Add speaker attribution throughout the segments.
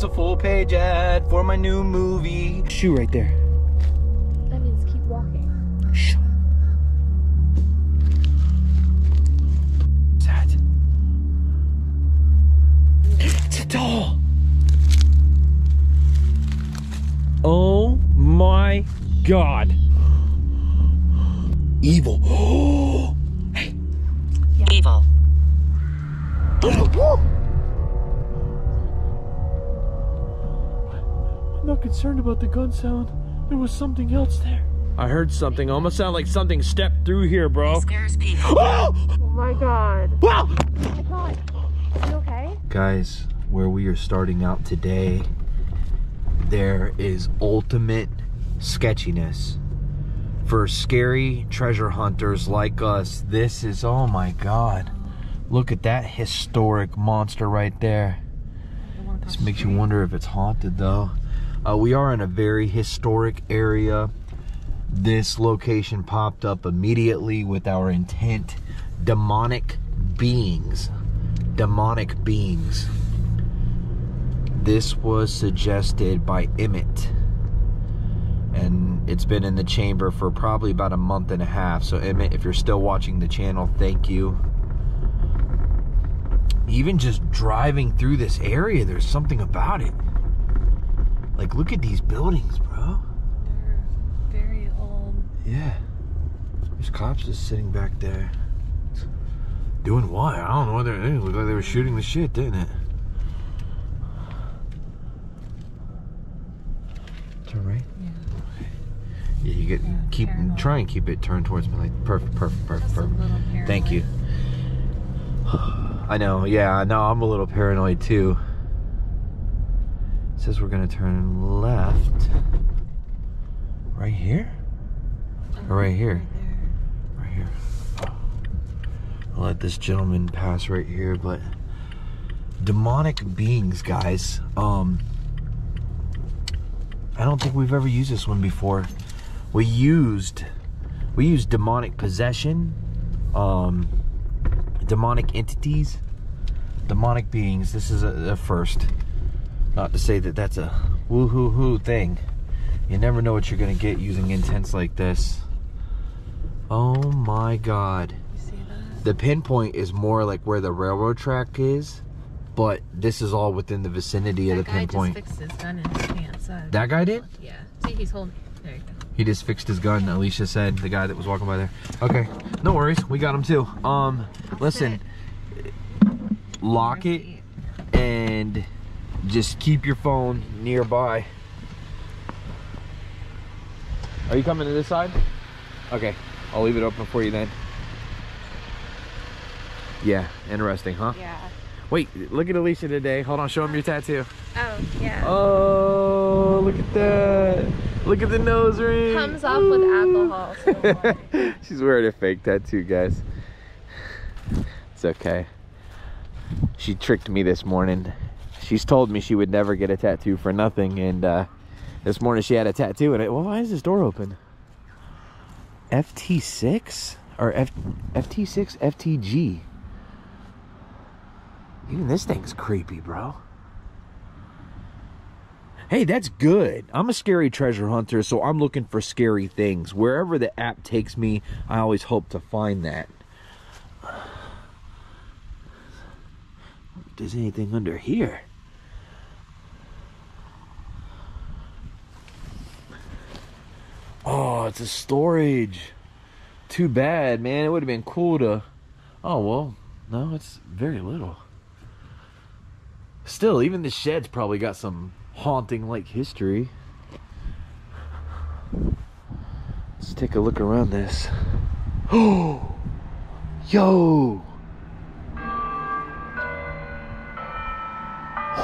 Speaker 1: there's a full page ad for my new movie. Shoe right there.
Speaker 2: That means keep walking.
Speaker 1: Shut. Sad. It's a doll. Oh my god. Evil. hey.
Speaker 3: Evil.
Speaker 1: concerned about the gun sound. There was something else there. I heard something. Almost sounded like something stepped through here, bro.
Speaker 3: Scares people.
Speaker 1: Oh!
Speaker 2: Oh my god.
Speaker 1: Wow!
Speaker 2: Oh my god. You okay?
Speaker 1: Guys, where we are starting out today, there is ultimate sketchiness. For scary treasure hunters like us, this is, oh my god. Look at that historic monster right there. This makes you wonder if it's haunted though. Uh, we are in a very historic area. This location popped up immediately with our intent. Demonic beings. Demonic beings. This was suggested by Emmett. And it's been in the chamber for probably about a month and a half. So, Emmett, if you're still watching the channel, thank you. Even just driving through this area, there's something about it. Like, look at these buildings, bro.
Speaker 2: They're very old.
Speaker 1: Yeah. There's cops just sitting back there. Doing what? I don't know what they're doing. Looked like they were shooting the shit, didn't it? Turn right?
Speaker 2: Yeah. Okay.
Speaker 1: Yeah, you get
Speaker 2: Yeah,
Speaker 1: keep
Speaker 2: paranoid.
Speaker 1: try and keep it turned towards me like perfect, perfect, perfect, perfect. Thank you. I know, yeah, no, I'm a little paranoid too. It says we're gonna turn left. Right here? Or right here? Right here. I'll let this gentleman pass right here, but demonic beings, guys. Um I don't think we've ever used this one before. We used we used demonic possession, um demonic entities, demonic beings. This is a, a first. Not to say that that's a woo hoo hoo thing. You never know what you're gonna get using intents like this. Oh my god.
Speaker 2: You see that?
Speaker 1: The pinpoint is more like where the railroad track is, but this is all within the vicinity of
Speaker 2: That
Speaker 1: the
Speaker 2: guy
Speaker 1: pinpoint.
Speaker 2: just fixed his gun in his pants. Uh,
Speaker 1: That guy did?
Speaker 2: Yeah. See, he's holding. There you go.
Speaker 1: He just fixed his gun, Alicia said, the guy that was walking by there. Okay, no worries, we got him too. Um, listen, lock it and just keep your phone nearby. Are you coming to this side? Okay, I'll leave it open for you then. Yeah, interesting, huh?
Speaker 2: Yeah.
Speaker 1: Wait, look at Alicia today. Hold on, show him your tattoo.
Speaker 2: Oh, yeah.
Speaker 1: Oh, look at that. Look at the nose ring.
Speaker 2: Comes off with alcohol. So.
Speaker 1: She's wearing a fake tattoo, guys. It's okay. She tricked me this morning. She's told me she would never get a tattoo for nothing, and uh, this morning she had a tattoo, and it. Well, why is this door open? FT6 or F FT6 FTG. Even this thing's creepy, bro. Hey, that's good. I'm a scary treasure hunter, so I'm looking for scary things. Wherever the app takes me, I always hope to find that. There's anything under here. Oh, it's a storage. Too bad, man. It would have been cool to. Oh, well, no, it's very little. Still, even the shed's probably got some haunting like history. Let's take a look around this. Oh, yo.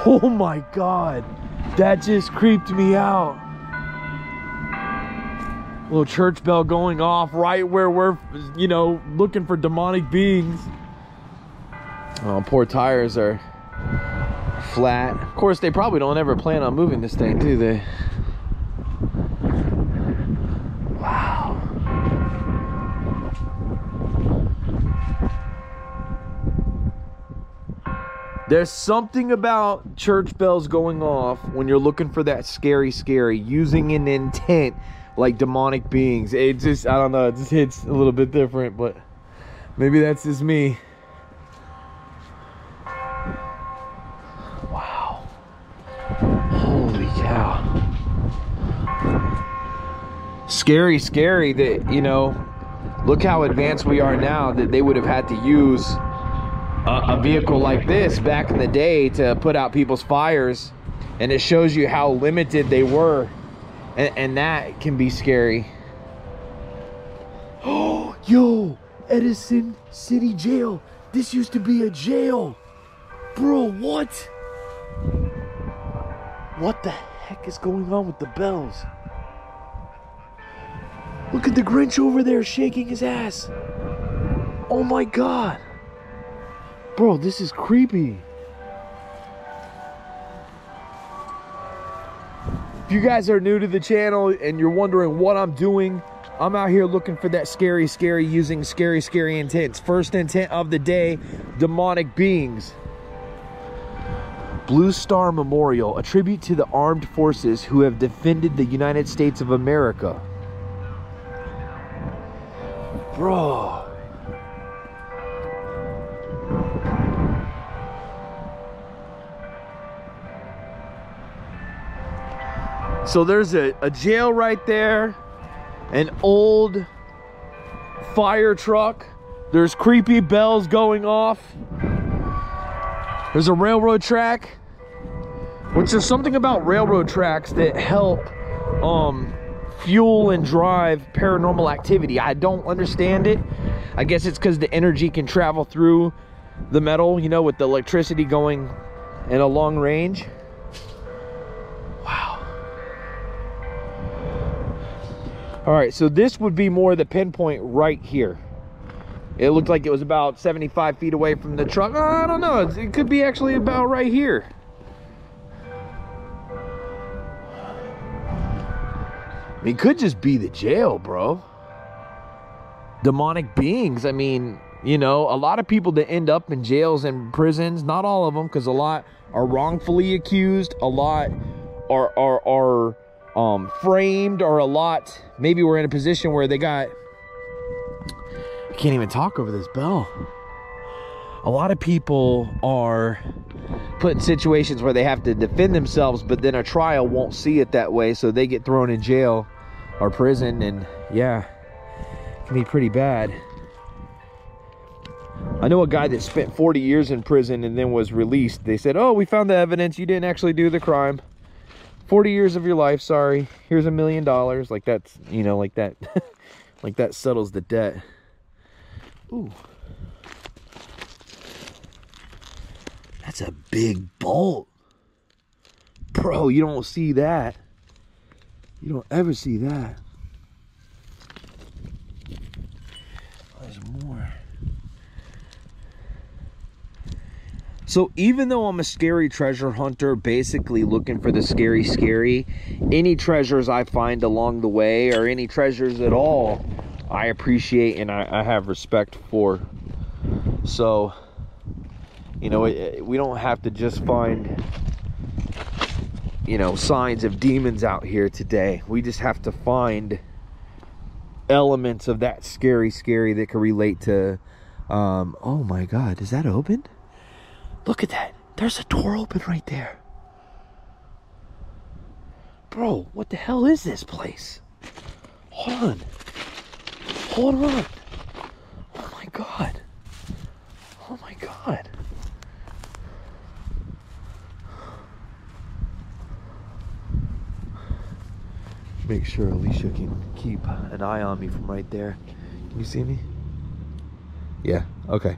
Speaker 1: Oh my god. That just creeped me out. Little church bell going off right where we're, you know, looking for demonic beings. Oh, poor tires are flat. Of course, they probably don't ever plan on moving this thing, do they? Wow. There's something about church bells going off when you're looking for that scary, scary, using an intent like demonic beings. It just, I don't know, it just hits a little bit different, but maybe that's just me. Wow. Holy cow. Scary, scary that, you know, look how advanced we are now that they would have had to use a, a, vehicle like this back in the day to put out people's fires and it shows you how limited they were and, and that can be scary. Oh yo edison city jail. This used to be a jail. Bro what? What the heck is going on with the bells? Look at the grinch over there shaking his ass. Oh my god. Bro, this is creepy. You guys are new to the channel and you're wondering what I'm doing, I'm out here looking for that scary, scary, using scary, scary intents. First intent of the day, demonic beings. Blue Star Memorial, a tribute to the armed forces who have defended the United States of America. Bro. So there's a, a jail right there, an old fire truck. There's creepy bells going off. There's a railroad track, which there's something about railroad tracks that help um, fuel and drive paranormal activity. I don't understand it. I guess it's because the energy can travel through the metal, you know, with the electricity going in a long range. All right, so this would be more the pinpoint right here. It looked like it was about 75 feet away from the truck. Oh, I don't know, it could be actually about right here. It could just be the jail, bro. Demonic beings. I mean, you know, a lot of people that end up in jails and prisons, not all of them, because a lot are wrongfully accused, a lot are are are um, framed or a lot. Maybe we're in a position where they got. I can't even talk over this bell. A lot of people are put in situations where they have to defend themselves, but then a trial won't see it that way, so they get thrown in jail or prison, and yeah, can be pretty bad. I know a guy that spent 40 years in prison and then was released. They said, Oh, we found the evidence. You didn't actually do the crime. 40 years of your life, sorry. Here's a million dollars. Like that's, you know, like that, like that settles the debt. Ooh. That's a big bolt. Bro, you don't see that. You don't ever see that. There's more. So even though I'm a scary treasure hunter, basically looking for the scary, scary, any treasures I find along the way or any treasures at all, I appreciate and I, I have respect for. So, you know, it, we don't have to just find, you know, signs of demons out here today. We just have to find elements of that scary, scary that can relate to, um, oh my God, is that open? Look at that. There's a door open right there. Bro, what the hell is this place? Hold on. Hold on. Oh my god. Oh my god. Make sure Alicia can keep an eye on me from right there. Can you see me? Yeah, okay.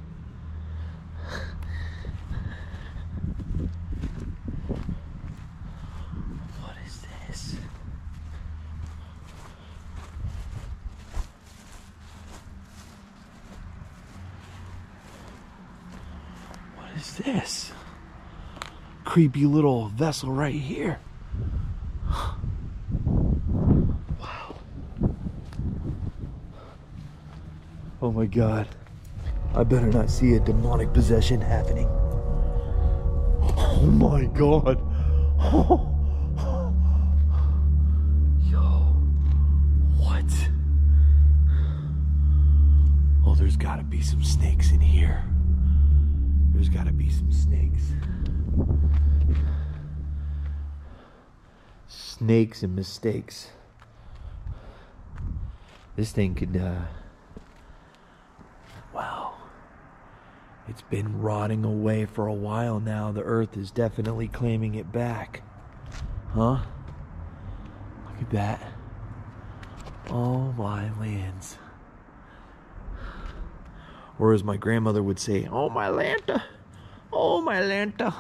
Speaker 1: this? Creepy little vessel right here. Wow. Oh my god. I better not see a demonic possession happening. Oh my god. Yo. Snakes and mistakes. This thing could, uh. Wow. It's been rotting away for a while now. The earth is definitely claiming it back. Huh? Look at that. Oh my lands. Or as my grandmother would say, Oh my Lanta. Oh my Lanta.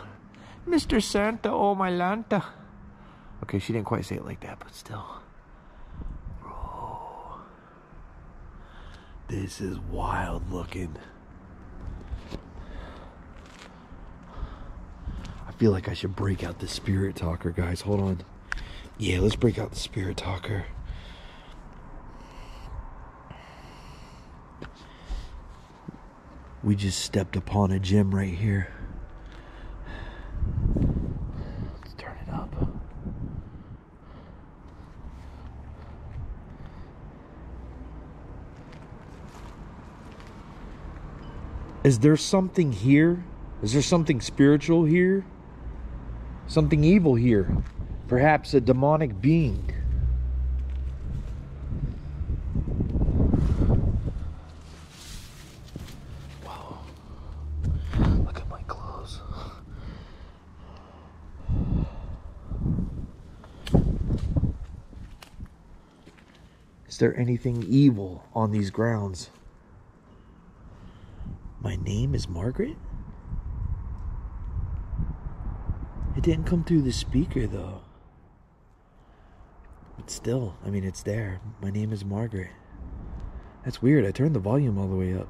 Speaker 1: Mr. Santa, oh my Lanta. Okay, she didn't quite say it like that, but still. Bro. This is wild looking. I feel like I should break out the spirit talker, guys. Hold on. Yeah, let's break out the spirit talker. We just stepped upon a gem right here. Let's turn it up. Is there something here? Is there something spiritual here? Something evil here? Perhaps a demonic being? Whoa. Look at my clothes. Is there anything evil on these grounds? My name is Margaret? It didn't come through the speaker though. But still, I mean, it's there. My name is Margaret. That's weird. I turned the volume all the way up.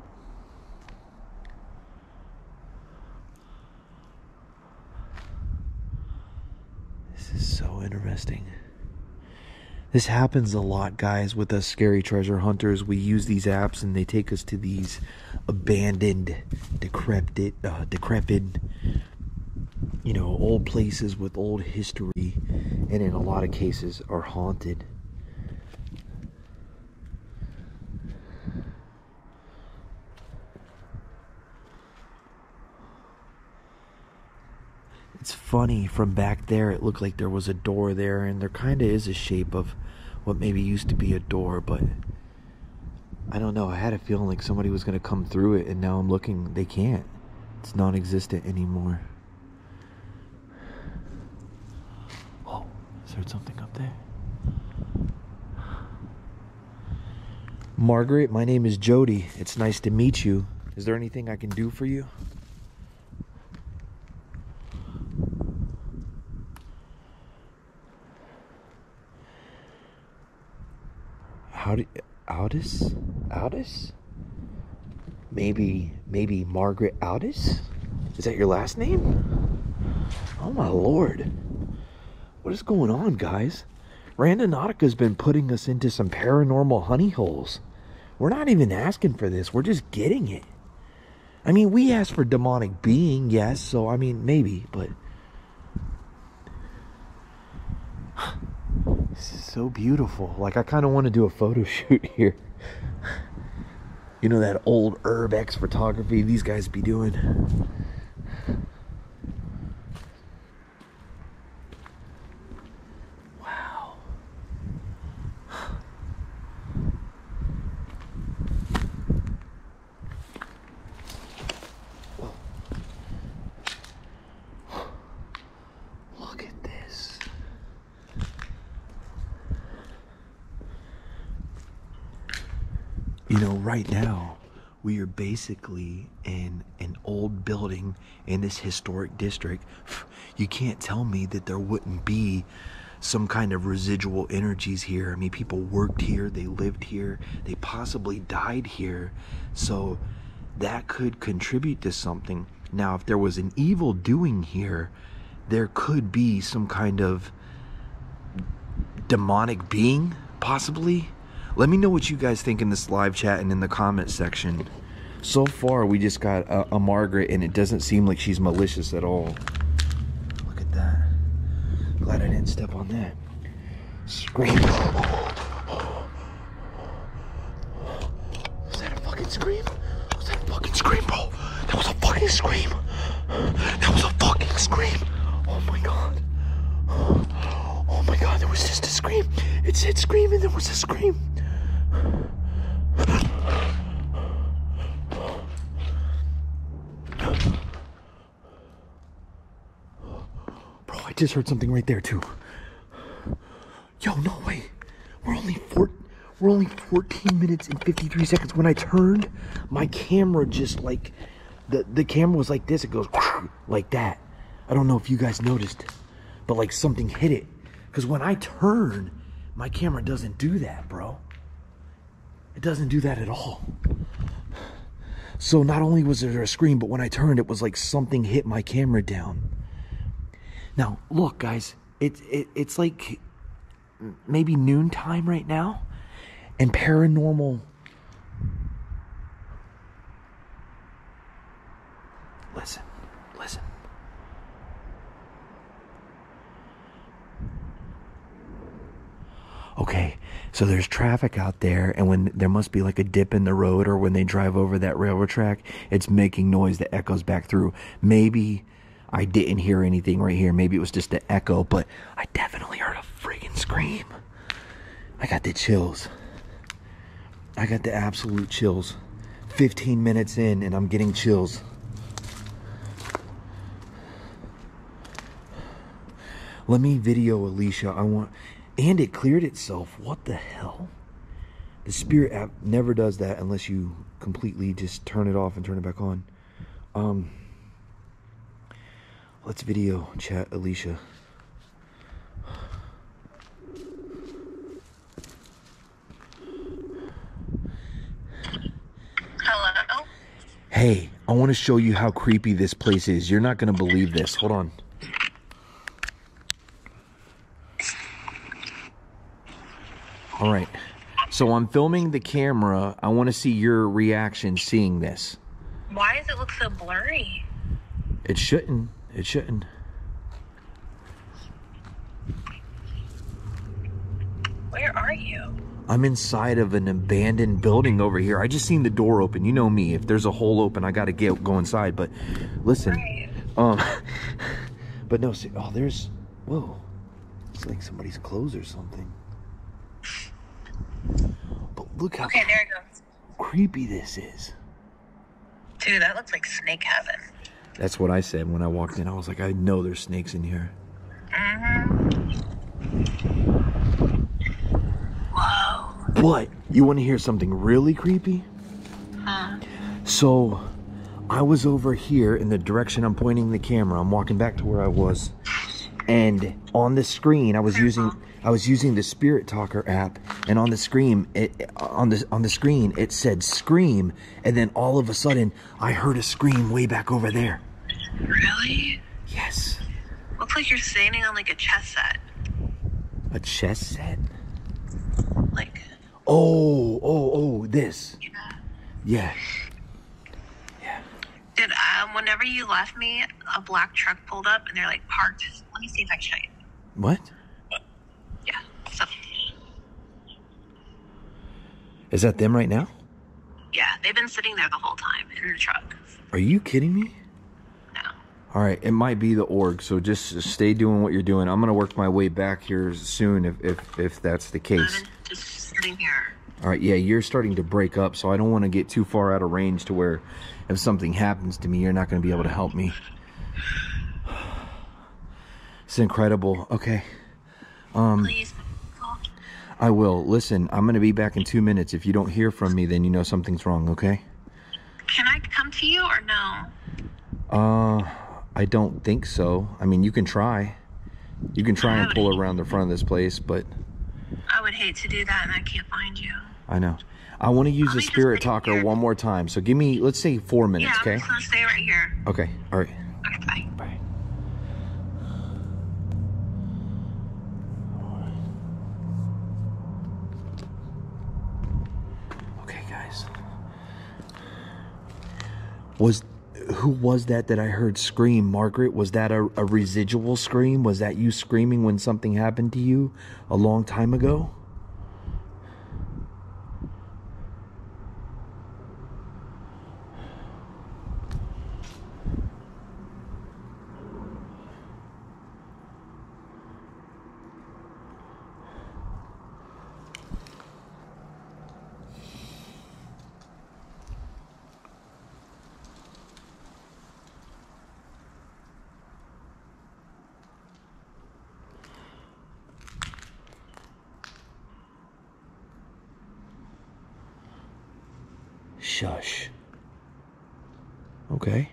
Speaker 1: This is so interesting. This happens a lot, guys, with us scary treasure hunters. We use these apps and they take us to these abandoned, decrepit, uh, decrepit, you know, old places with old history, and in a lot of cases are haunted. It's funny from back there, it looked like there was a door there, and there kind of is a shape of what maybe used to be a door, but I don't know. I had a feeling like somebody was going to come through it, and now I'm looking, they can't. It's non existent anymore. Oh, is there something up there? Margaret, my name is Jody. It's nice to meet you. Is there anything I can do for you? How do? Maybe maybe Margaret Aldous? Is that your last name? Oh my lord. What is going on, guys? Randonautica's been putting us into some paranormal honey holes. We're not even asking for this, we're just getting it. I mean, we asked for demonic being, yes, so I mean, maybe, but. This is so beautiful. Like, I kind of want to do a photo shoot here. You know, that old Urbex photography these guys be doing. Wow. Look at this. You know, right now, we are basically in an old building in this historic district. You can't tell me that there wouldn't be some kind of residual energies here. I mean, people worked here, they lived here, they possibly died here. So that could contribute to something. Now, if there was an evil doing here, there could be some kind of demonic being, possibly. Let me know what you guys think in this live chat and in the comment section. So far, we just got a, a Margaret, and it doesn't seem like she's malicious at all. Look at that. Glad I didn't step on that. Scream. Was that a fucking scream? Was that a fucking scream, bro? That was a fucking scream. That was a fucking scream. Oh my god. Oh my god, there was just a scream. It said scream and there was a scream. Bro, I just heard something right there too. Yo, no way. We're only four we're only 14 minutes and 53 seconds. When I turned, my camera just like the the camera was like this. It goes like that. I don't know if you guys noticed, but like something hit it. Cause when I turn, my camera doesn't do that, bro. It doesn't do that at all. So not only was there a scream, but when I turned, it was like something hit my camera down. Now, look, guys, it, it it's like maybe noontime right now, and paranormal. Listen, listen. Okay, so there's traffic out there, and when there must be like a dip in the road, or when they drive over that railroad track, it's making noise that echoes back through. Maybe I didn't hear anything right here. Maybe it was just an echo, but I definitely heard a friggin' scream. I got the chills. I got the absolute chills. 15 minutes in, and I'm getting chills. Let me video Alicia. I want. And it cleared itself. What the hell? The Spirit app never does that unless you completely just turn it off and turn it back on. Um. Let's video chat Alicia.
Speaker 3: Hello?
Speaker 1: Hey, I want to show you how creepy this place is. You're not going to believe this. Hold on. All right. So I'm filming the camera. I want to see your reaction seeing this.
Speaker 3: Why does it look so blurry?
Speaker 1: It shouldn't. It shouldn't.
Speaker 3: Where are you?
Speaker 1: I'm inside of an abandoned building over here. I just seen the door open. You know me. If there's a hole open, I gotta get go inside. But listen,
Speaker 3: Right.
Speaker 1: um, but no. See, oh, there's whoa. It's like somebody's clothes or something. But look how
Speaker 3: Okay, there it goes.
Speaker 1: creepy this is.
Speaker 3: Dude, that looks like snake heaven.
Speaker 1: That's what I said when I walked in. I was like, I know there's snakes in here. Mm-hmm.
Speaker 3: Whoa.
Speaker 1: But you want to hear something really creepy?
Speaker 3: Huh?
Speaker 1: So I was over here in the direction I'm pointing the camera. I'm walking back to where I was. And on the screen, I was using uh-huh. I was using the Spirit Talker app, and on the screen, it on the on the screen it said scream, and then all of a sudden I heard a scream way back over there.
Speaker 3: Really?
Speaker 1: Yes,
Speaker 3: Looks like you're standing on like a chess set.
Speaker 1: a chess set.
Speaker 3: Like,
Speaker 1: Oh, oh, oh, this.
Speaker 3: yeah.
Speaker 1: Yeah.
Speaker 3: Dude, um, whenever you left me, a black truck pulled up and they're like parked. Let me see if I can show you.
Speaker 1: What?
Speaker 3: Yeah. So,
Speaker 1: Is that them right now?
Speaker 3: yeah, they've been sitting there the whole time in the truck.
Speaker 1: Are you kidding me?
Speaker 3: No.
Speaker 1: All right, it might be the org, so just stay doing what you're doing. I'm gonna work my way back here soon if if, if that's the case.
Speaker 3: just sitting here.
Speaker 1: All right, yeah, you're starting to break up, so I don't want to get too far out of range to where if something happens to me, you're not gonna be able to help me. It's incredible. Okay,
Speaker 3: um, Please.
Speaker 1: I will. Listen, I'm gonna be back in two minutes. If you don't hear from me, then you know something's wrong. Okay?
Speaker 3: Can I come to you or no?
Speaker 1: Uh, I don't think so. I mean, you can try. You can try and pull around the front of this place, but
Speaker 3: I would hate to do that and I can't find you.
Speaker 1: I know. I want to use the spirit talker
Speaker 3: here.
Speaker 1: one more time. So give me, let's say four minutes,
Speaker 3: yeah, I'm
Speaker 1: okay?
Speaker 3: just gonna stay right here.
Speaker 1: Okay. All right.
Speaker 3: Okay, bye.
Speaker 1: Bye. Okay, guys. Was who was that that I heard scream? Margaret, was that a, a residual scream? Was that you screaming when something happened to you a long time ago? Shush. Okay.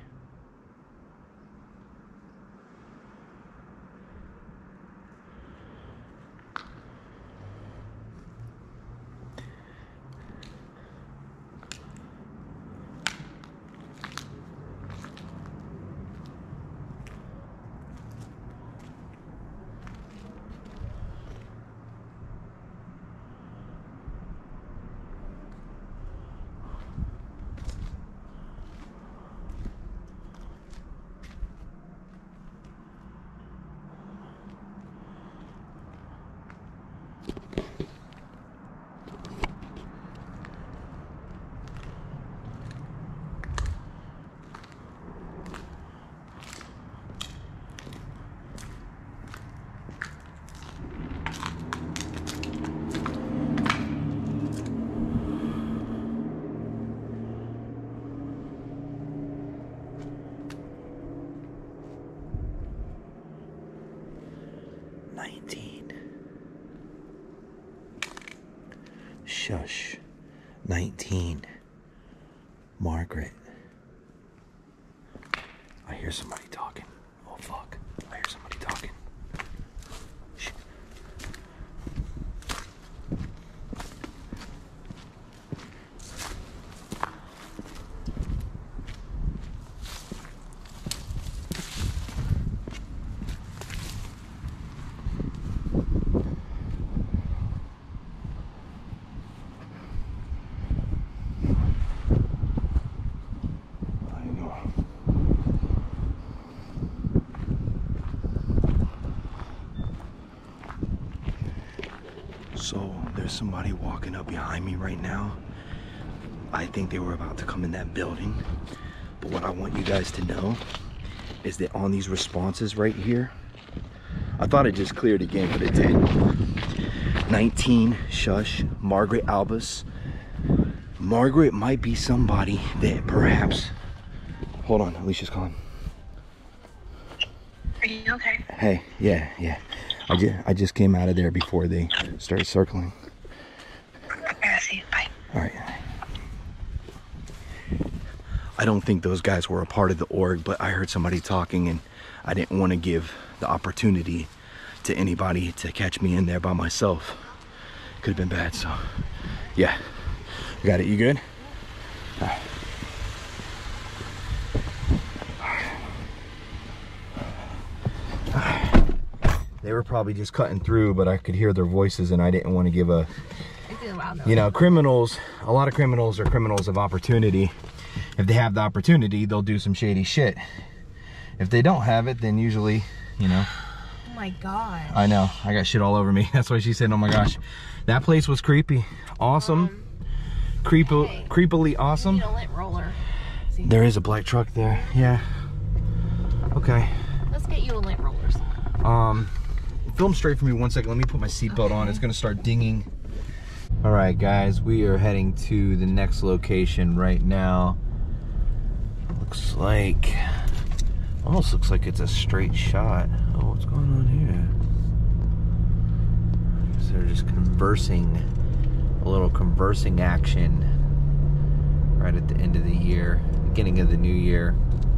Speaker 1: Nineteen. Shush. Nineteen. Margaret. I hear somebody talking. Oh fuck. I hear somebody talking. Shh. I know. So there's somebody walking up behind me right now. I think they were about to come in that building. But what I want you guys to know is that on these responses right here, I thought it just cleared again, but it did. 19, shush, Margaret Albus. Margaret might be somebody that perhaps Hold on, Alicia's calling.
Speaker 3: Are you okay?
Speaker 1: Hey, yeah, yeah. I just I just came out of there before they started circling.
Speaker 3: Okay, I see. Bye.
Speaker 1: All right. I don't think those guys were a part of the org, but I heard somebody talking and I didn't want to give the opportunity to anybody to catch me in there by myself. Could have been bad, so yeah. You got it, you good? All right. They were probably just cutting through, but I could hear their voices and I didn't want to give a you know, criminals, a lot of criminals are criminals of opportunity. If they have the opportunity, they'll do some shady shit. If they don't have it, then usually, you know,
Speaker 2: Oh my god.
Speaker 1: I know, I got shit all over me. That's why she said, oh my gosh. That place was creepy. Awesome. Creep
Speaker 2: hey.
Speaker 1: creepily awesome.
Speaker 2: need a lint roller.
Speaker 1: There is a black truck there. Yeah. Okay.
Speaker 2: let's get you a lint rollers.
Speaker 1: Um, film straight for me one second. Let me put my seatbelt on. It's gonna start dinging. All right, guys, we are heading to the next location right now. Looks like, almost looks like it's a straight shot. Oh, what's going on here? So they're just conversing, a little conversing action right at the end of the year, beginning of the new year.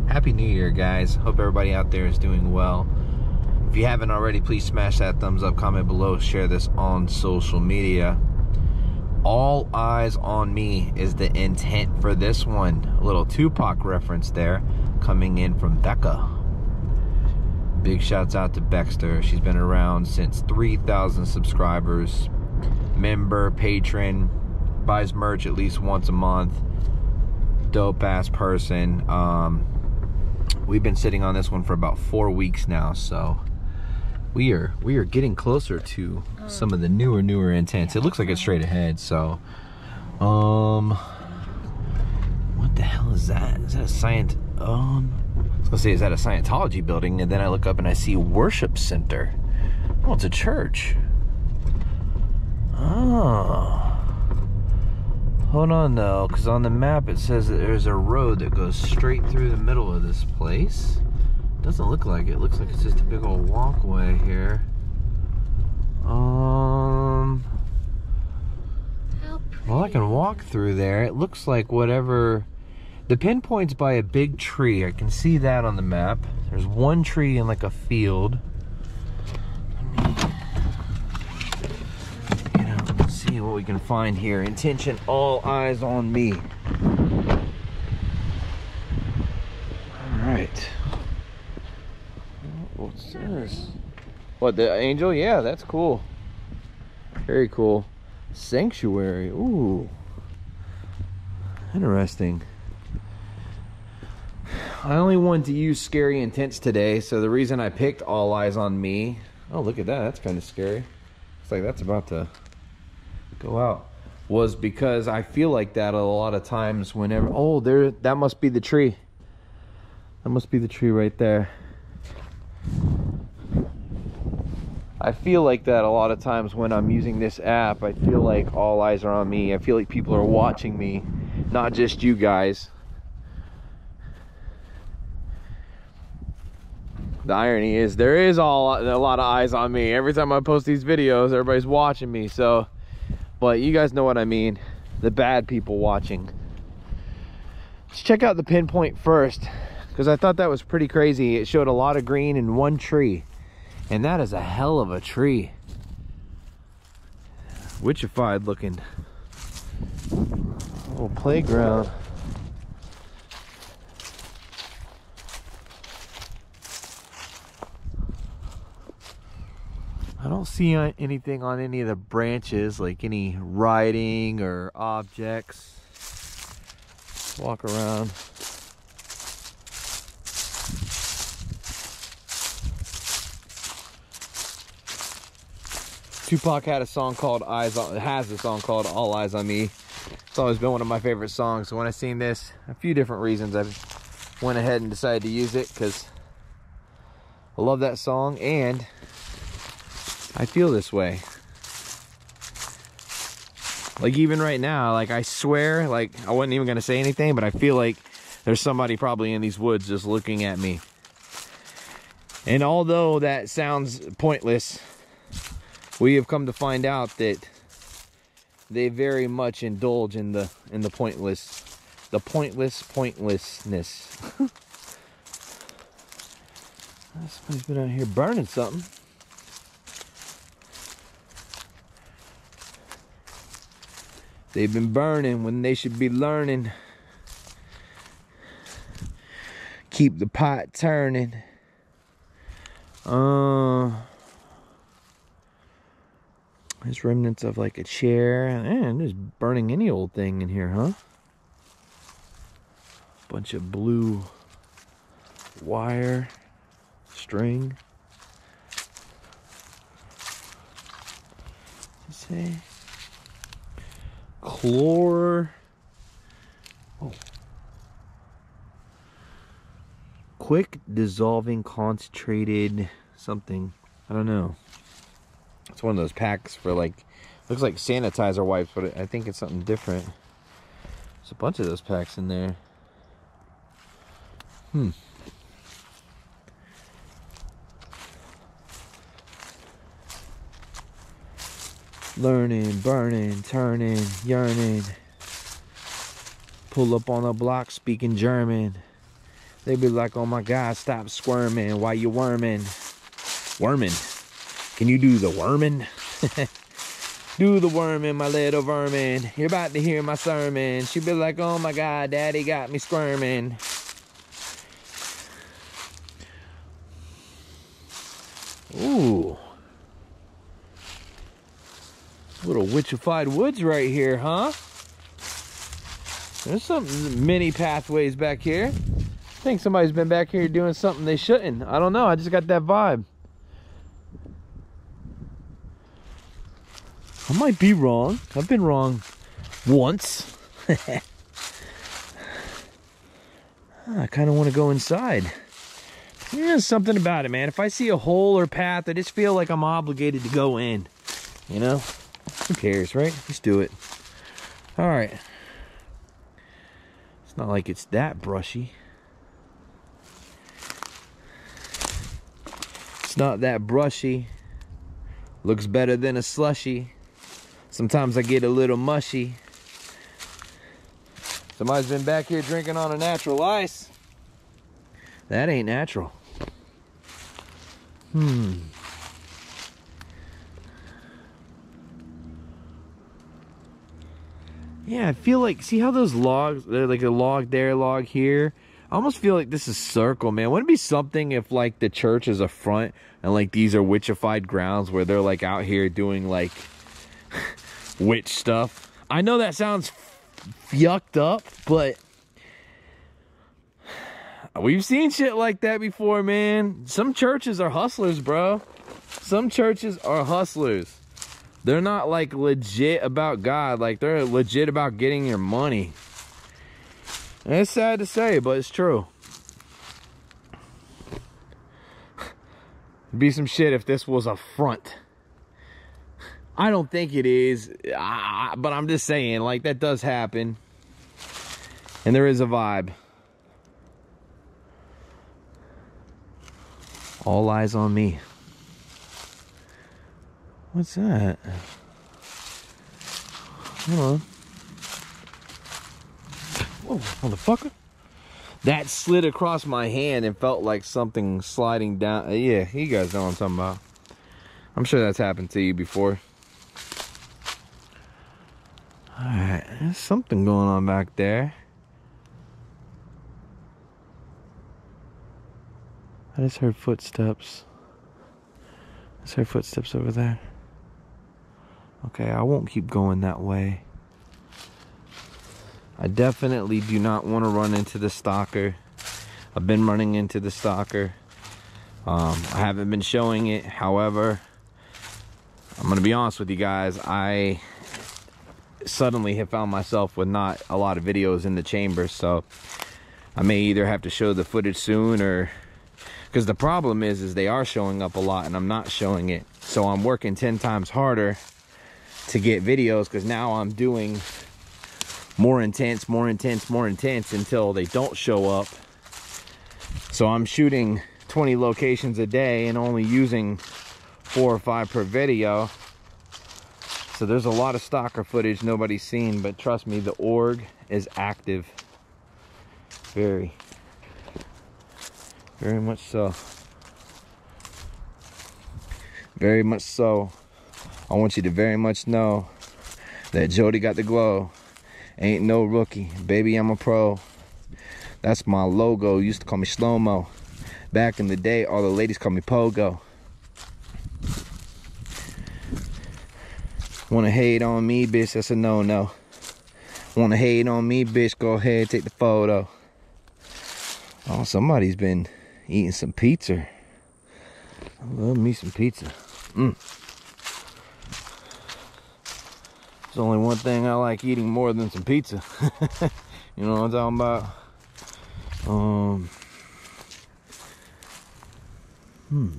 Speaker 1: Happy New Year, guys. Hope everybody out there is doing well. If you haven't already, please smash that thumbs up, comment below, share this on social media. All eyes on me is the intent for this one. A little Tupac reference there coming in from Becca. Big shouts out to Baxter. She's been around since 3,000 subscribers. Member, patron, buys merch at least once a month. Dope ass person. Um, we've been sitting on this one for about four weeks now, so we are we are getting closer to some of the newer newer intents. It looks like it's straight ahead, so um what the hell is that? Is that a science? um I was gonna say is that a Scientology building? And then I look up and I see worship center. Oh, it's a church. Oh. Hold on though, because on the map it says that there's a road that goes straight through the middle of this place. Doesn't look like it. it looks like it's just a big old walkway here. Um, well, I can walk through there. It looks like whatever. The pinpoint's by a big tree. I can see that on the map. There's one tree in like a field. Let me out and see what we can find here. Intention, all eyes on me. All right. What's this? What, the angel? Yeah, that's cool. Very cool. Sanctuary. Ooh. Interesting. I only wanted to use scary intents today, so the reason I picked All Eyes on Me. Oh, look at that. That's kind of scary. Looks like that's about to go out. Was because I feel like that a lot of times whenever. Oh, there. That must be the tree. That must be the tree right there. I feel like that a lot of times when I'm using this app. I feel like all eyes are on me. I feel like people are watching me, not just you guys. The irony is there is all a lot of eyes on me. Every time I post these videos, everybody's watching me. So, but you guys know what I mean. The bad people watching. Let's check out the pinpoint first because I thought that was pretty crazy. It showed a lot of green in one tree. And that is a hell of a tree. Witchified looking. Little playground. I don't see anything on any of the branches, like any writing or objects. Walk around. Tupac had a song called Eyes on has a song called All Eyes on Me. It's always been one of my favorite songs. So when I seen this, a few different reasons I went ahead and decided to use it because I love that song and I feel this way. Like even right now, like I swear, like I wasn't even gonna say anything, but I feel like there's somebody probably in these woods just looking at me. And although that sounds pointless, we have come to find out that they very much indulge in the in the pointless the pointless pointlessness. Somebody's been out here burning something. They've been burning when they should be learning. Keep the pot turning. Uh there's remnants of like a chair. And there's burning any old thing in here, huh? Bunch of blue wire, string. It say? Chlor. Oh. Quick dissolving concentrated something. I don't know. It's one of those packs for like, looks like sanitizer wipes, but I think it's something different. There's a bunch of those packs in there. Hmm. Learning, burning, turning, yearning. Pull up on the block speaking German. They be like, oh my God, stop squirming. Why you worming? Worming. Can you do the worming? do the worming, my little vermin. You're about to hear my sermon. She be like, oh my God, daddy got me squirming. Ooh. Little witchified woods right here, huh? There's some mini pathways back here. I think somebody's been back here doing something they shouldn't. I don't know. I just got that vibe. I might be wrong. I've been wrong once. I kind of want to go inside. There's something about it, man. If I see a hole or path, I just feel like I'm obligated to go in. You know? Who cares, right? Let's do it. All right. It's not like it's that brushy. It's not that brushy. Looks better than a slushy. Sometimes I get a little mushy. Somebody's been back here drinking on a natural ice. That ain't natural. Hmm. Yeah, I feel like, see how those logs, they're like a log there, log here. I almost feel like this is circle, man. Wouldn't it be something if like the church is a front and like these are witchified grounds where they're like out here doing like witch stuff? I know that sounds yucked up, but we've seen shit like that before, man. Some churches are hustlers, bro. Some churches are hustlers. They're not like legit about God, like they're legit about getting your money. And it's sad to say, but it's true. It'd be some shit if this was a front. I don't think it is, but I'm just saying, like, that does happen. And there is a vibe. All eyes on me. What's that? Hold on. Whoa, motherfucker. That slid across my hand and felt like something sliding down. Yeah, you guys know what I'm talking about. I'm sure that's happened to you before. Alright, there's something going on back there. I just heard footsteps. I just heard footsteps over there. Okay, I won't keep going that way. I definitely do not want to run into the stalker. I've been running into the stalker. Um, I haven't been showing it. However, I'm going to be honest with you guys. I suddenly have found myself with not a lot of videos in the chamber. So I may either have to show the footage soon or... Because the problem is, is they are showing up a lot and I'm not showing it. So I'm working 10 times harder to get videos because now I'm doing more intense, more intense, more intense until they don't show up. So I'm shooting 20 locations a day and only using four or five per video. So there's a lot of stalker footage nobody's seen, but trust me, the org is active. Very, very much so. Very much so. I want you to very much know that Jody got the glow. Ain't no rookie. Baby, I'm a pro. That's my logo. Used to call me Slow-Mo. Back in the day, all the ladies called me Pogo. Wanna hate on me, bitch, that's a no-no. Wanna hate on me, bitch, go ahead, take the photo. Oh, somebody's been eating some pizza. I love me some pizza. Mm. There's only one thing I like eating more than some pizza. you know what I'm talking about? Um, hmm.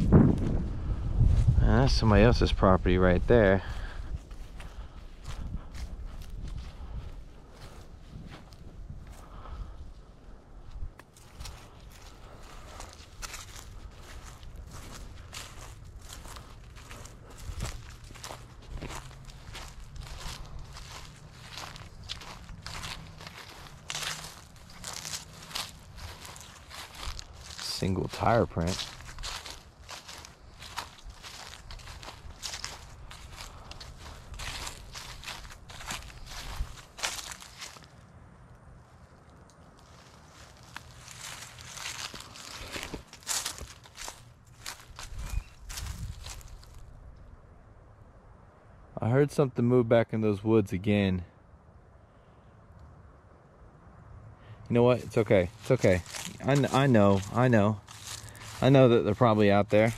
Speaker 1: Ah, that's somebody else's property right there. single tire print. heard something move back in those woods again. You know what? It's okay. It's okay. I, kn I know. I know. I know that they're probably out there.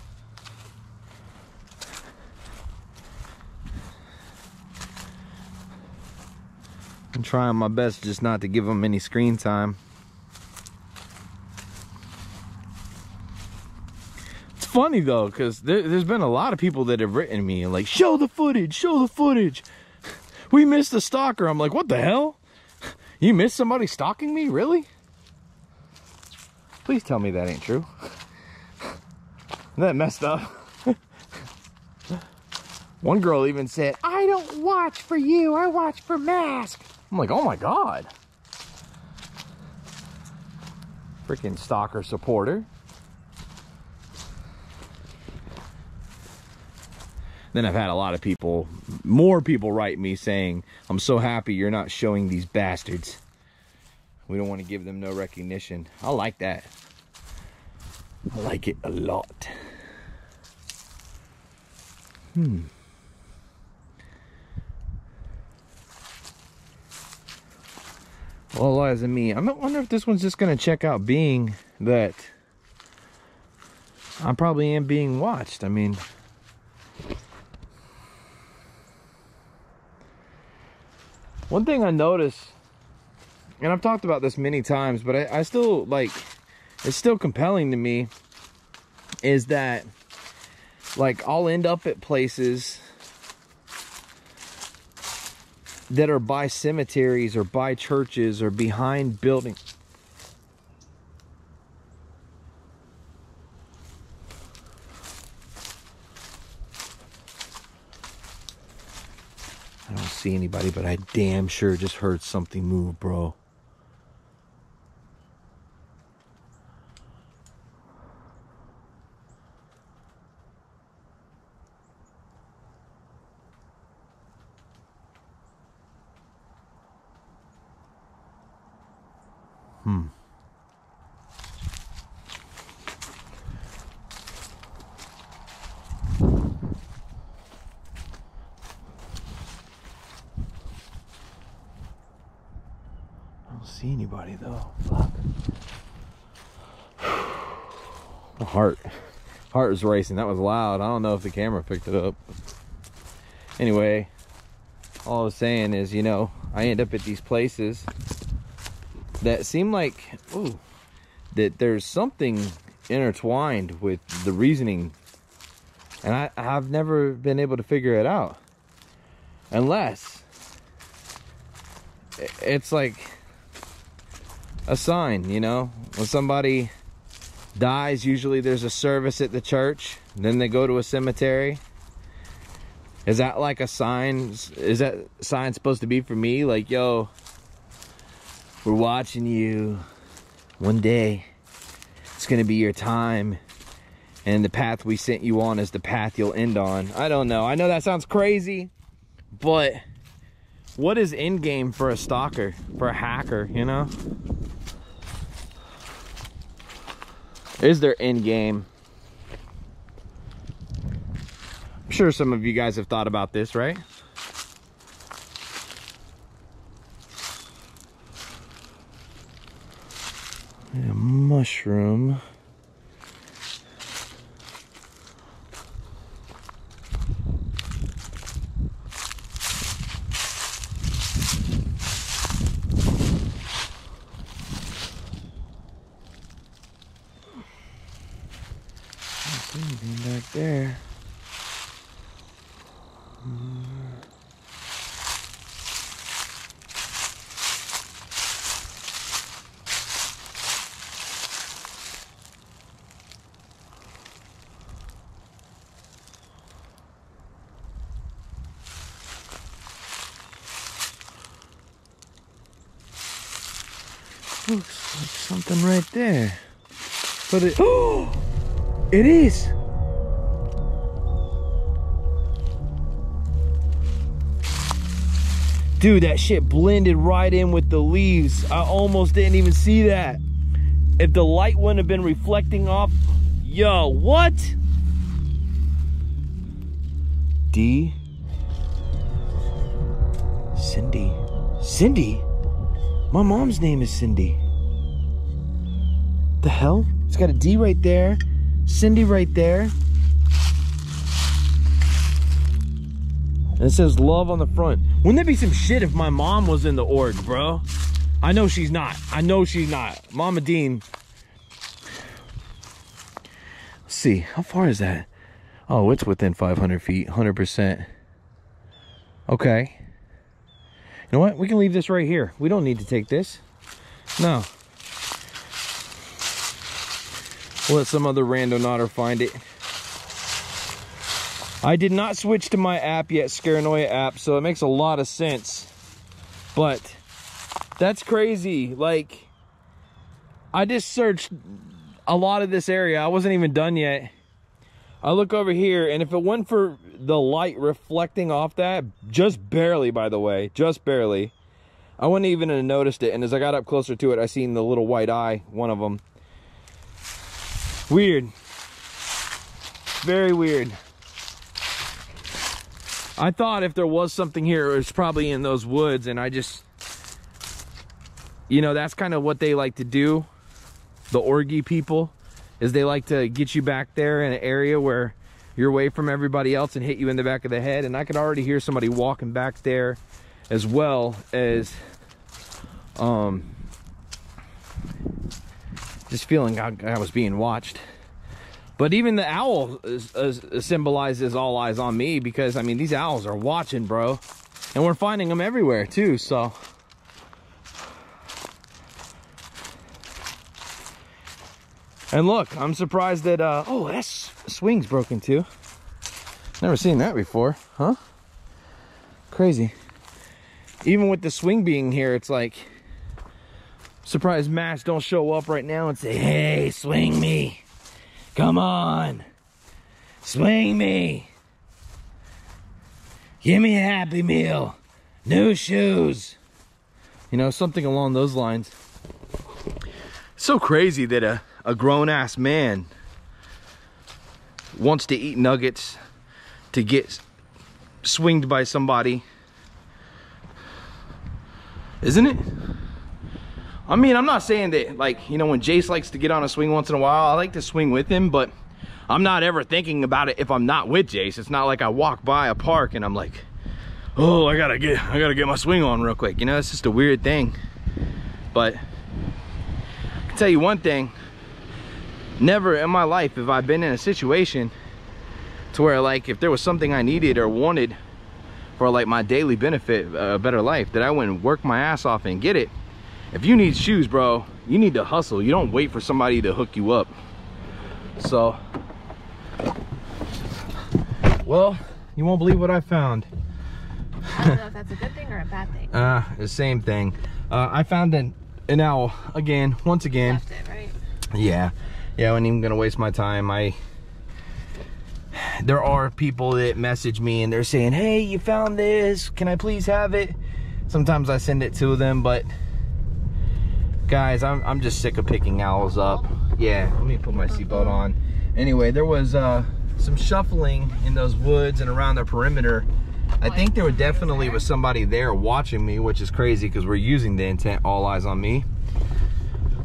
Speaker 1: I'm trying my best just not to give them any screen time. Funny though, because there, there's been a lot of people that have written me and like, show the footage, show the footage. We missed a stalker. I'm like, what the hell? You missed somebody stalking me? Really? Please tell me that ain't true. That messed up? One girl even said, I don't watch for you, I watch for Mask. I'm like, oh my God. Freaking stalker supporter. Then I've had a lot of people, more people write me saying, I'm so happy you're not showing these bastards. We don't want to give them no recognition. I like that. I like it a lot. Hmm. Well, lies in me. I wonder if this one's just gonna check out being that I probably am being watched. I mean, one thing I notice, and I've talked about this many times, but I, I still like it's still compelling to me is that like I'll end up at places that are by cemeteries or by churches or behind buildings. See anybody, but I damn sure just heard something move, bro. Hmm. I don't see anybody though. Fuck. My heart, heart was racing. That was loud. I don't know if the camera picked it up. Anyway, all I was saying is, you know, I end up at these places that seem like ooh, that there's something intertwined with the reasoning and I, I've never been able to figure it out unless it's like a sign you know when somebody dies usually there's a service at the church then they go to a cemetery is that like a sign is that sign supposed to be for me like yo we're watching you. One day, it's going to be your time. And the path we sent you on is the path you'll end on. I don't know. I know that sounds crazy, but what is end game for a stalker, for a hacker, you know? Is there end game? I'm sure some of you guys have thought about this, right? mushroom. anything back there. Looks like something right there. But it. It is! Dude, that shit blended right in with the leaves. I almost didn't even see that. If the light wouldn't have been reflecting off. Yo, what? D. Cindy. Cindy? My mom's name is Cindy. The hell? Got a D right there. Cindy right there. And it says love on the front. Wouldn't that be some shit if my mom was in the org, bro? I know she's not. I know she's not. Mama Dean. Let's see. How far is that? Oh, it's within 500 feet. 100%. Okay. You know what? We can leave this right here. We don't need to take this. No. We'll let some other randonaut find it. I did not switch to my app yet, Scaranoia app, so it makes a lot of sense. But that's crazy. Like, I just searched a lot of this area. I wasn't even done yet. I look over here, and if it went for the light reflecting off that, just barely, by the way, just barely, I wouldn't even have noticed it. And as I got up closer to it, I seen the little white eye, one of them. Weird. Very weird. I thought if there was something here, it was probably in those woods, and I just, you know, that's kind of what they like to do. The orgy people, is they like to get you back there in an area where you're away from everybody else and hit you in the back of the head. And I could already hear somebody walking back there as well as um, just feeling I, I was being watched. But even the owl is, is, symbolizes all eyes on me because, I mean, these owls are watching, bro. And we're finding them everywhere, too, so. And look, I'm surprised that, uh, oh, that swing's broken, too. Never seen that before, huh? Crazy. Even with the swing being here, it's like, surprised Mash don't show up right now and say, hey, swing me. Come on. Swing me. Give me a Happy Meal. New shoes. You know, something along those lines. so crazy that a, a grown-ass man wants to eat nuggets to get swinged by somebody. Isn't it? I mean, I'm not saying that, like, you know, when Jace likes to get on a swing once in a while, I like to swing with him, but I'm not ever thinking about it if I'm not with Jace. It's not like I walk by a park and I'm like, oh, I gotta get, I gotta get my swing on real quick. You know, it's just a weird thing. But I can tell you one thing, never in my life have I been in a situation to where like, if there was something I needed or wanted for like my daily benefit, a better life, that I wouldn't work my ass off and get it if you need shoes bro you need to hustle. You don't wait for somebody to hook you up. So well you won't believe what i found.
Speaker 2: I don't know if that's a good thing or a bad thing.
Speaker 1: Uh the same thing. Uh i found an an owl again once again.
Speaker 2: It, right?
Speaker 1: yeah. Yeah i wasn't even gonna waste my time. I there are people that message me and they're saying hey you found this. Can i please have it? Sometimes i send it to them but guys I'm, I'm just sick of picking owls up. Yeah let me put my seatbelt on. Anyway there was uh, some shuffling in those woods and around the perimeter. I think there definitely was somebody there watching me which is crazy because we're using the intent all eyes on me.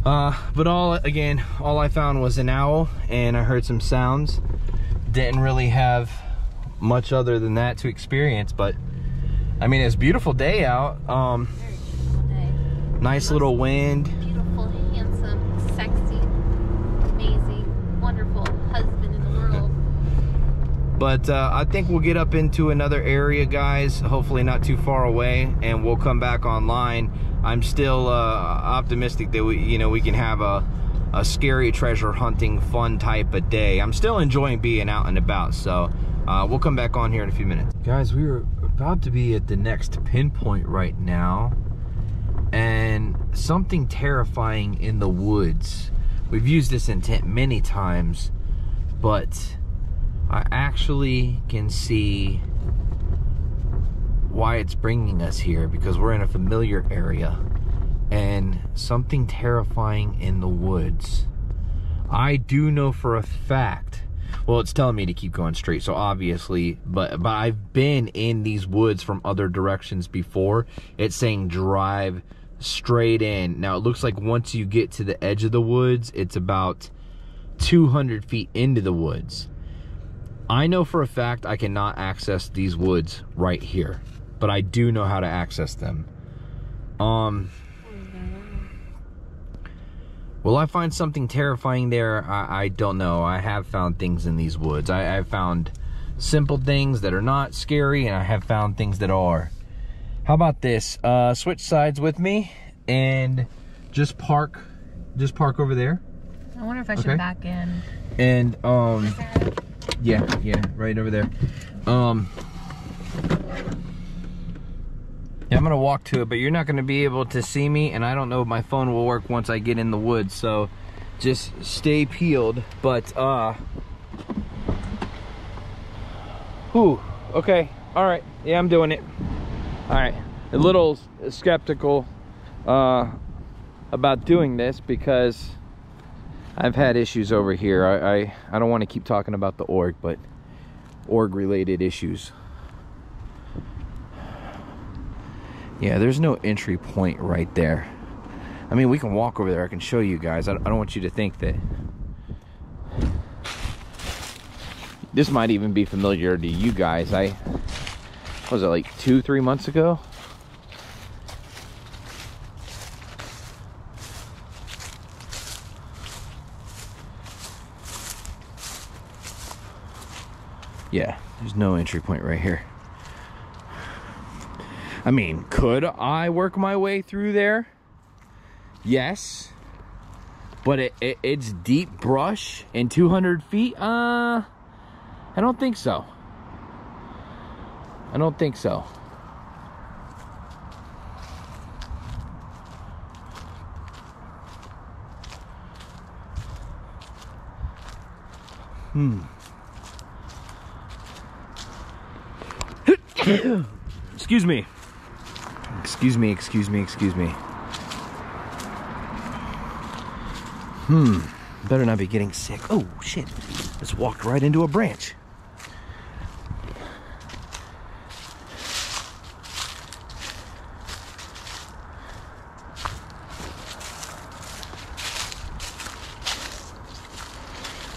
Speaker 1: Uh, but all again all I found was an owl and I heard some sounds. Didn't really have much other than that to experience but I mean it's beautiful day out. Um, Nice little wind.
Speaker 2: Beautiful, handsome, sexy, amazing, wonderful husband in the world.
Speaker 1: But uh, I think we'll get up into another area, guys. Hopefully not too far away, and we'll come back online. I'm still uh, optimistic that we, you know, we can have a, a scary treasure hunting fun type of day. I'm still enjoying being out and about, so uh, we'll come back on here in a few minutes. Guys, we are about to be at the next pinpoint right now and something terrifying in the woods. We've used this intent many times, but I actually can see why it's bringing us here because we're in a familiar area and something terrifying in the woods. I do know for a fact well it's telling me to keep going straight so obviously but but i've been in these woods from other directions before it's saying drive straight in. Now it looks like once you get to the edge of the woods, it's about 200 feet into the woods. I know for a fact I cannot access these woods right here, but I do know how to access them. Um, will I find something terrifying there? I, I don't know. I have found things in these woods. I have found simple things that are not scary, and I have found things that are. How about this? Uh, switch sides with me and just park, just park over there.
Speaker 2: I wonder if I should back in.
Speaker 1: And um, yeah, yeah, right over there. Um, yeah, I'm gonna walk to it, but you're not gonna be able to see me, and I don't know if my phone will work once I get in the woods. So just stay peeled. But uh, whew, okay, all right, yeah, I'm doing it. All right, a little skeptical uh about doing this because I've had issues over here. I I, I don't want to keep talking about the org, but org related issues. Yeah, there's no entry point right there. I mean, we can walk over there. I can show you guys. I, I don't want you to think that. This might even be familiar to you guys. I was it like two, three months ago? Yeah, there's no entry point right here. I mean, could I work my way through there? Yes. But it, it, it's deep brush and 200 feet? Uh, I don't think so. I don't think so. Hmm. excuse me. Excuse me, excuse me, excuse me. Hmm. Better not be getting sick. Oh, shit. Just walked right into a branch.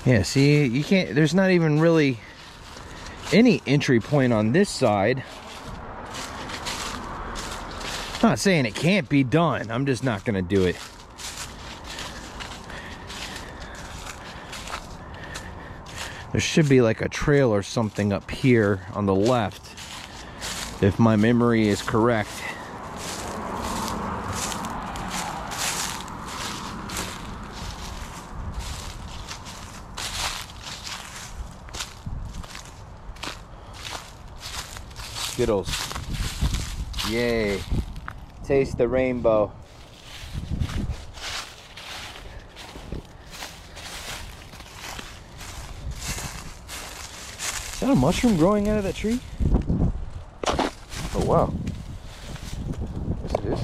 Speaker 1: Yeah, see, you can't, there's not even really any entry point on this side. Not saying it can't be done. I'm just not going to do it. There should be like a trail or something up here on the left. If my memory is correct. Skittles. Yay. Taste the rainbow. Is that a mushroom growing out of that tree? Oh wow. Yes it is.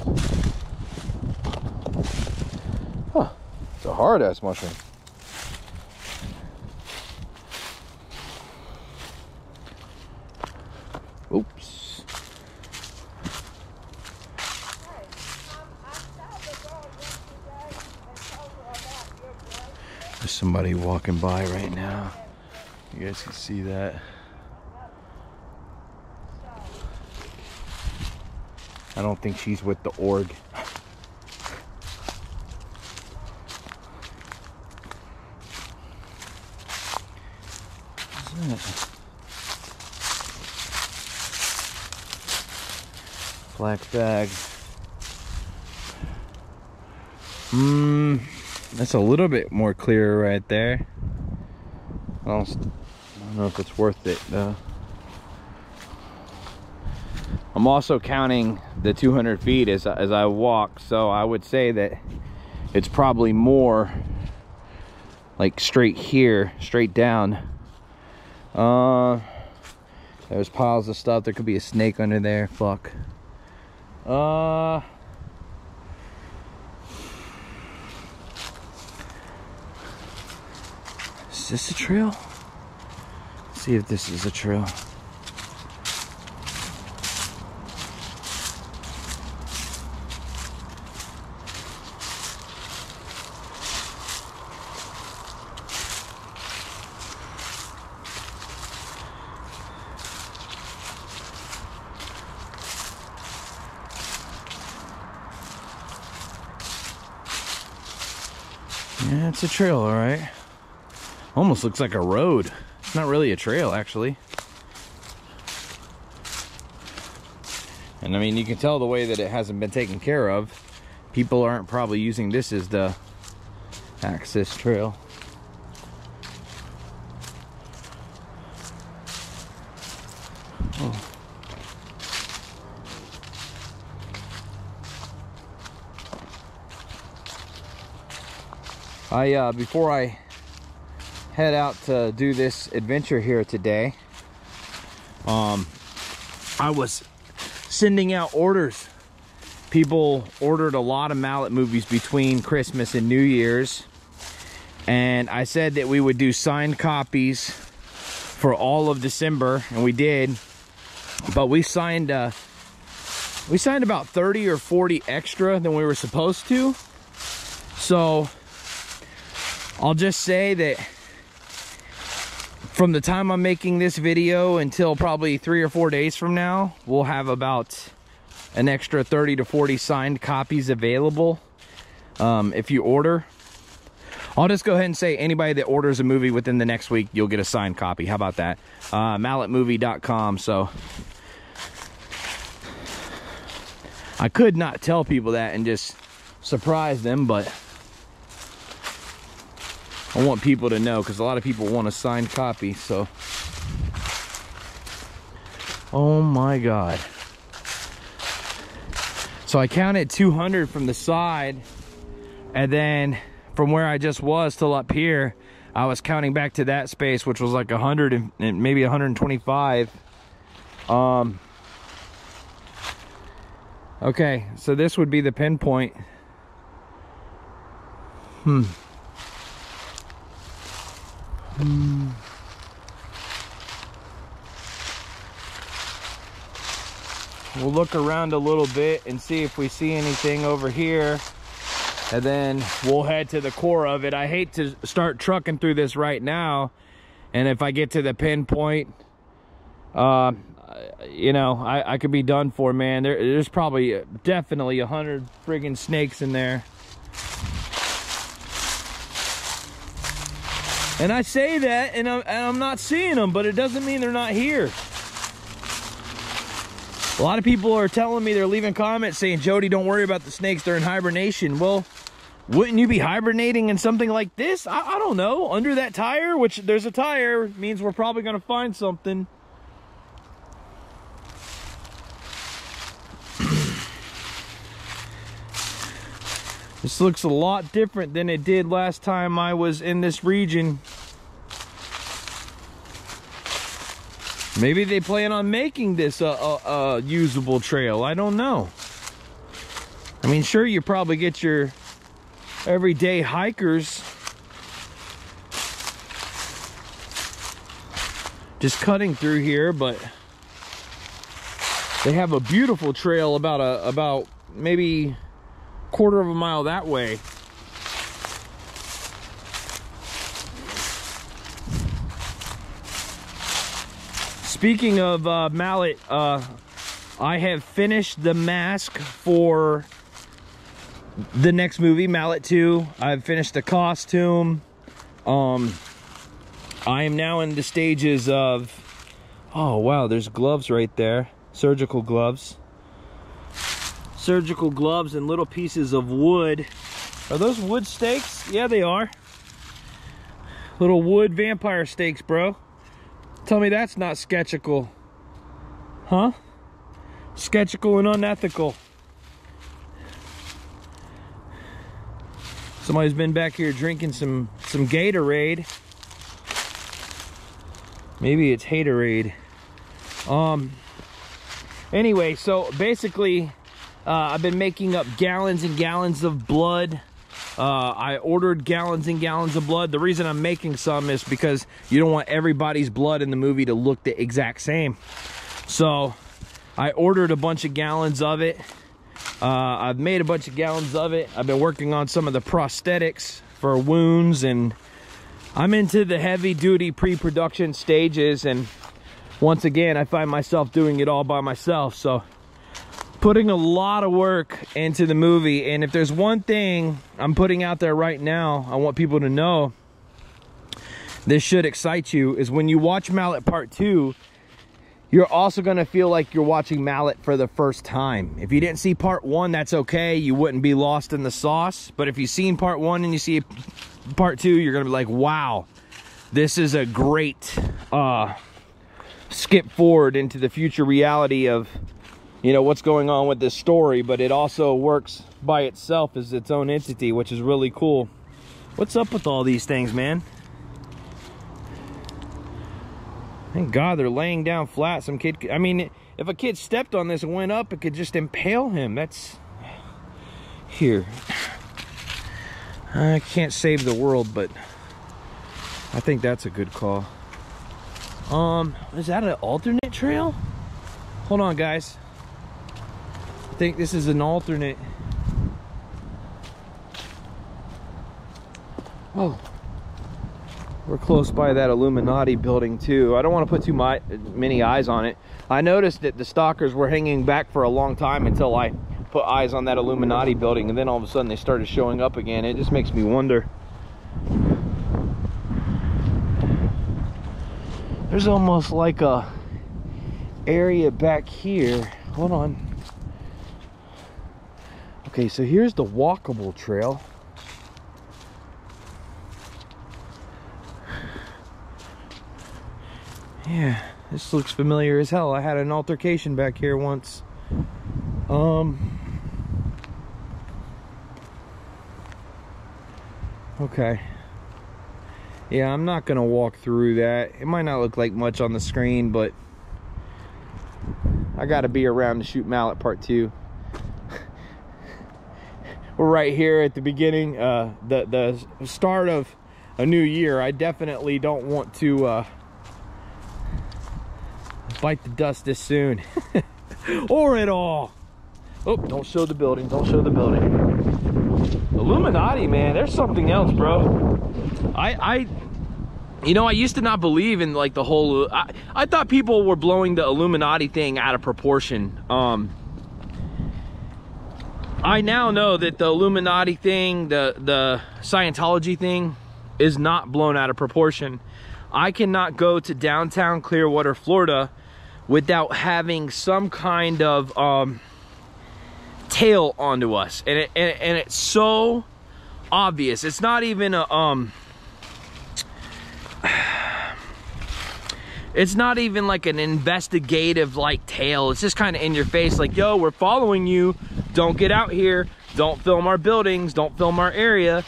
Speaker 1: Huh. It's a hard ass mushroom. Oops. There's somebody walking by right now. You guys can see that. I don't think she's with the org. Black bag. A little bit more clear right there. I don't, I don't know if it's worth it though. I'm also counting the 200 feet as, as I walk, so I would say that it's probably more like straight here, straight down. Uh, there's piles of stuff. There could be a snake under there. Fuck. Uh, Is this a trail? Let's see if this is a trail. Yeah, it's a trail, all right. Almost looks like a road. It's not really a trail, actually. And I mean, you can tell the way that it hasn't been taken care of. People aren't probably using this as the access trail. Oh. I uh, before I head out to do this adventure here today, um, I was sending out orders. People ordered a lot of mallet movies between Christmas and New Year's, and I said that we would do signed copies for all of December, and we did. But we signed uh, we signed about 30 or 40 extra than we were supposed to. So I'll just say that from the time I'm making this video until probably three or four days from now, we'll have about an extra 30 to 40 signed copies available um, if you order. I'll just go ahead and say anybody that orders a movie within the next week, you'll get a signed copy. How about that? Uh, malletmovie.com. So I could not tell people that and just surprise them, but I want people to know because a lot of people want a signed copy. So, oh my God. So I counted 200 from the side and then from where I just was till up here, I was counting back to that space, which was like 100 and maybe 125. Um, okay, so this would be the pinpoint. Hmm. Hmm. We'll look around a little bit and see if we see anything over here. And then we'll head to the core of it. I hate to start trucking through this right now. And if I get to the pinpoint, uh, you know, I, I could be done for, man. There, there's probably definitely a hundred friggin' snakes in there. And I say that, and I'm, and I'm not seeing them, but it doesn't mean they're not here. A lot of people are telling me they're leaving comments saying, Jody, don't worry about the snakes. They're in hibernation. Well, wouldn't you be hibernating in something like this? I, I don't know. Under that tire, which there's a tire, means we're probably going to find something. This looks a lot different than it did last time I was in this region. Maybe they plan on making this a, a, a, usable trail. I don't know. I mean, sure, you probably get your everyday hikers just cutting through here, but they have a beautiful trail about a about maybe quarter of a mile that way. Speaking of uh, mallet, uh, I have finished the mask for the next movie, Mallet 2. I've finished the costume. Um, I am now in the stages of, oh wow, there's gloves right there, surgical gloves surgical gloves and little pieces of wood. Are those wood stakes? Yeah, they are. Little wood vampire stakes, bro. Tell me that's not sketchical. Huh? Sketchical and unethical. Somebody's been back here drinking some, some Gatorade. Maybe it's Haterade. Um, anyway, so basically uh, I've been making up gallons and gallons of blood. Uh, I ordered gallons and gallons of blood. The reason I'm making some is because you don't want everybody's blood in the movie to look the exact same. So I ordered a bunch of gallons of it. Uh, I've made a bunch of gallons of it. I've been working on some of the prosthetics for wounds and I'm into the heavy duty pre-production stages and once again I find myself doing it all by myself so putting a lot of work into the movie. And if there's one thing I'm putting out there right now, I want people to know this should excite you is when you watch Mallet Part 2, you're also going to feel like you're watching Mallet for the first time. If you didn't see Part 1, that's okay. You wouldn't be lost in the sauce. But if you've seen Part 1 and you see Part 2, you're going to be like, wow, this is a great uh, skip forward into the future reality of you know what's going on with this story but it also works by itself as its own entity which is really cool. What's up with all these things man? Thank god they're laying down flat. Some kid i mean if a kid stepped on this and went up it could just impale him. That's here. I can't save the world but i think that's a good call. Um is that an alternate trail? Hold on guys I think this is an alternate. Oh, we're close by that Illuminati building too. I don't want to put too my, many eyes on it. I noticed that the stalkers were hanging back for a long time until I put eyes on that Illuminati building and then all of a sudden they started showing up again. It just makes me wonder. There's almost like a area back here. Hold on. Okay, so here's the walkable trail. Yeah, this looks familiar as hell. I had an altercation back here once. Um. Okay. Yeah, I'm not gonna walk through that. It might not look like much on the screen, but I gotta be around to shoot Mallet Part 2 we're right here at the beginning, uh, the, the start of a new year. I definitely don't want to uh, bite the dust this soon or at all. Oh, don't show the building, don't show the building. Illuminati, man, there's something else, bro. I, I, you know, I used to not believe in like the whole, I, I thought people were blowing the Illuminati thing out of proportion. Um, I now know that the Illuminati thing, the, the Scientology thing is not blown out of proportion. I cannot go to downtown Clearwater, Florida without having some kind of um, tail onto us. And, it, and, and it's so obvious. It's not even a, um, it's not even like an investigative like tale. It's just kind of in your face like, yo, we're following you don't get out here. Don't film our buildings. Don't film our area.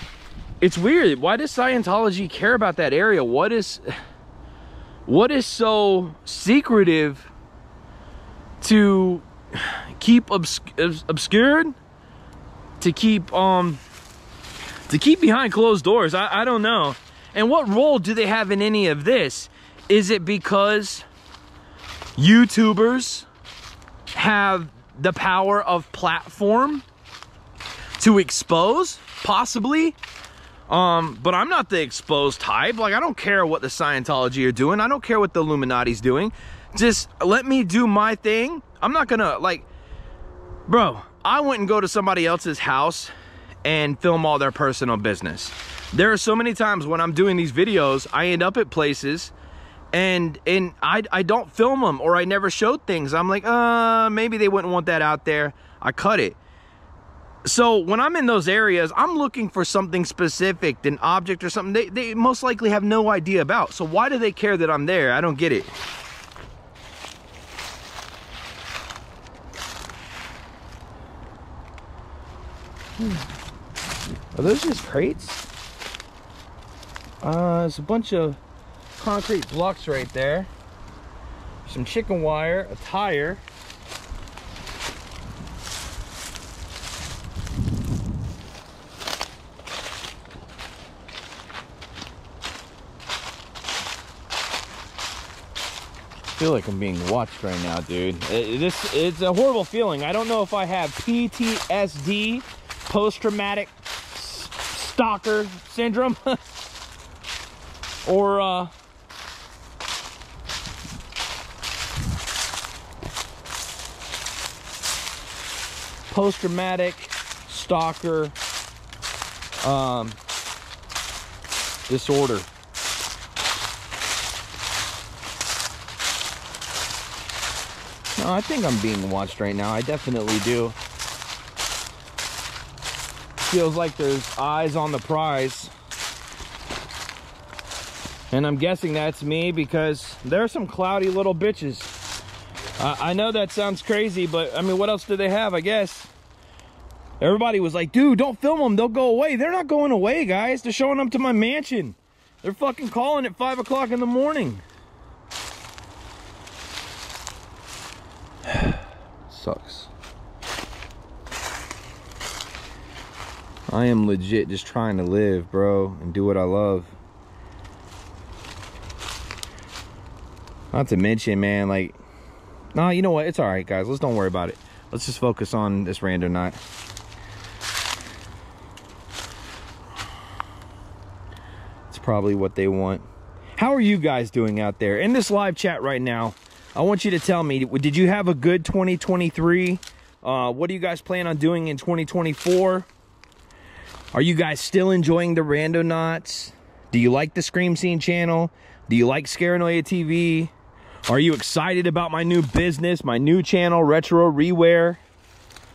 Speaker 1: It's weird. Why does Scientology care about that area? What is what is so secretive to keep obs obscured? To keep um to keep behind closed doors? I, I don't know. And what role do they have in any of this? Is it because YouTubers have the power of platform to expose, possibly. Um, but I'm not the exposed type. Like, I don't care what the Scientology are doing. I don't care what the Illuminati's doing. Just let me do my thing. I'm not gonna, like, bro, I wouldn't go to somebody else's house and film all their personal business. There are so many times when I'm doing these videos, I end up at places and and I, I don't film them or I never showed things. I'm like, uh, maybe they wouldn't want that out there. I cut it. So when I'm in those areas, I'm looking for something specific, an object or something they, they most likely have no idea about. So why do they care that I'm there? I don't get it. Hmm. Are those just crates? Uh, it's a bunch of concrete blocks right there. Some chicken wire, a tire. I feel like I'm being watched right now, dude. It, this it's a horrible feeling. I don't know if I have PTSD, post-traumatic stalker syndrome, or uh, post-traumatic stalker um, disorder. No, I think I'm being watched right now. I definitely do. Feels like there's eyes on the prize. And I'm guessing that's me because there's some cloudy little bitches. Uh, I know that sounds crazy, but I mean, what else do they have, I guess? Everybody was like, dude, don't film them. They'll go away. They're not going away, guys. They're showing up to my mansion. They're fucking calling at 5 o'clock in the morning. Sucks. I am legit just trying to live, bro, and do what I love. Not to mention, man, like, nah, you know what? It's all right, guys. Let's don't worry about it. Let's just focus on this random night. Probably what they want. How are you guys doing out there in this live chat right now? I want you to tell me, did you have a good 2023? Uh, what do you guys plan on doing in 2024? Are you guys still enjoying the Randonauts? Do you like the Scream Scene channel? Do you like Scaranoia TV? Are you excited about my new business, my new channel, Retro Reware?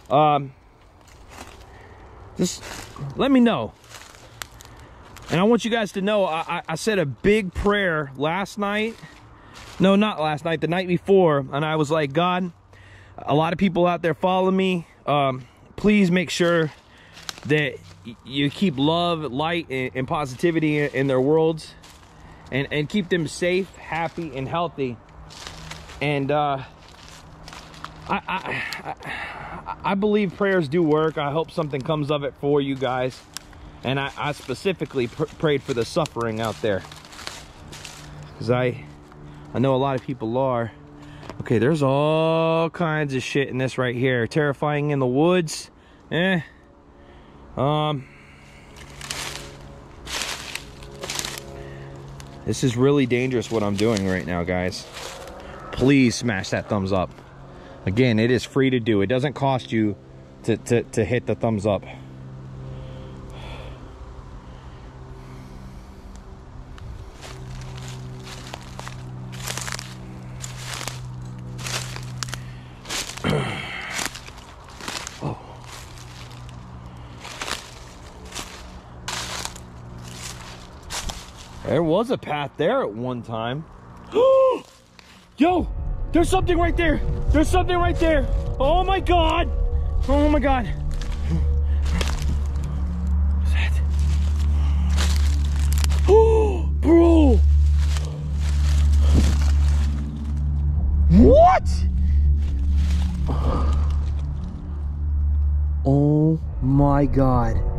Speaker 1: Um, just let me know. And I want you guys to know, I, I said a big prayer last night. No, not last night, the night before. And I was like, God, a lot of people out there follow me. Um, please make sure that you keep love, light, and, positivity in, their worlds. And, and keep them safe, happy, and healthy and uh, I, I, I believe prayers do work. I hope something comes of it for you guys. And I, I specifically pr prayed for the suffering out there. Because I, I know a lot of people are. Okay, there's all kinds of shit in this right here. Terrifying in the woods. Eh. Um. This is really dangerous what I'm doing right now, guys please smash that thumbs up. Again, it is free to do. It doesn't cost you to, to, to hit the thumbs up. There was a path there at one time. Yo, there's something right there. There's something right there. Oh my God. Oh my God. What's that? Oh, bro. What? Oh my God.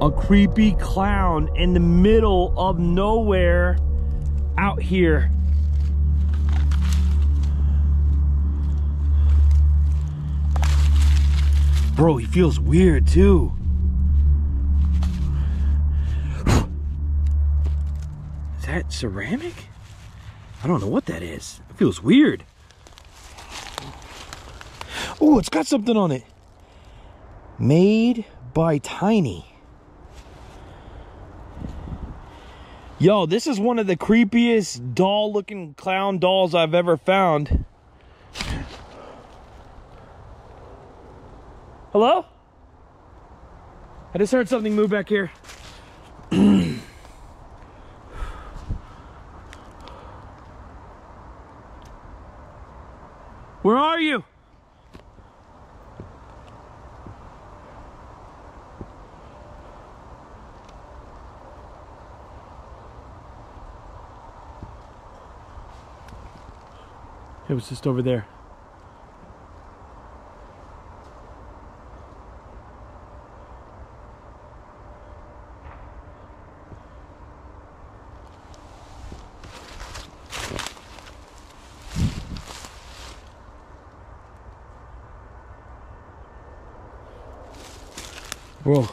Speaker 1: A creepy clown in the middle of nowhere out here. Bro, he feels weird too. Is that ceramic? I don't know what that is. It feels weird. Oh, it's got something on it. Made by Tiny. Yo, this is one of the creepiest doll looking clown dolls I've ever found. Hello? I just heard something move back here. Where are you? It was just over there. Whoa.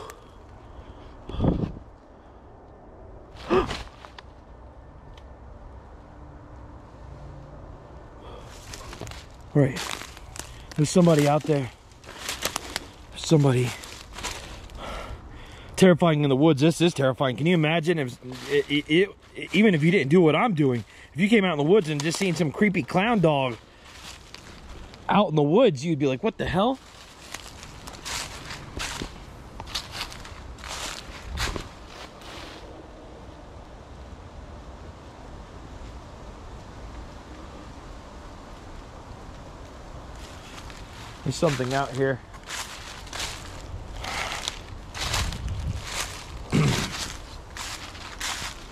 Speaker 1: All right. There's somebody out there. somebody. Terrifying in the woods. This is terrifying. Can you imagine if, it, it, it, even if you didn't do what I'm doing, if you came out in the woods and just seen some creepy clown dog out in the woods, you'd be like, what the hell? Something out here.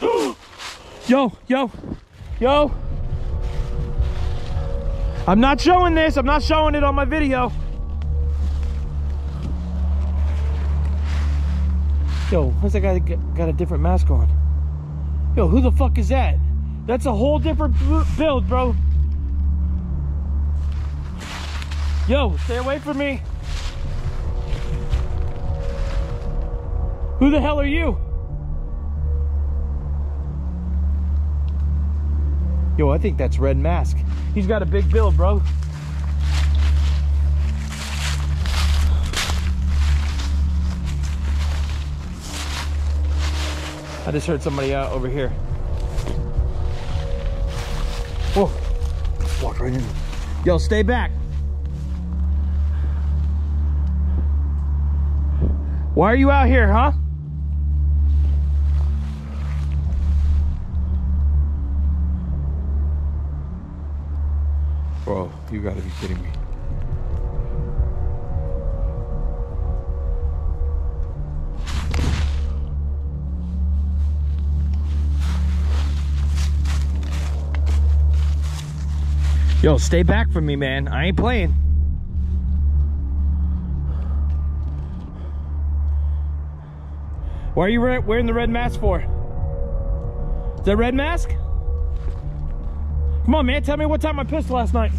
Speaker 1: yo, yo, yo. I'm not showing this. I'm not showing it on my video. Yo, what's that guy got, got a different mask on? Yo, who the fuck is that? That's a whole different build, bro. Yo, stay away from me. Who the hell are you? Yo, I think that's Red Mask. He's got a big bill, bro. I just heard somebody out over here. Whoa. Walk right in. Yo, stay back. Why are you out here, huh? Bro, you gotta be kidding me. Yo, stay back from me, man. I ain't playing. Why are you wearing the red mask for? Is that red mask? Come on, man. Tell me what time I pissed last night.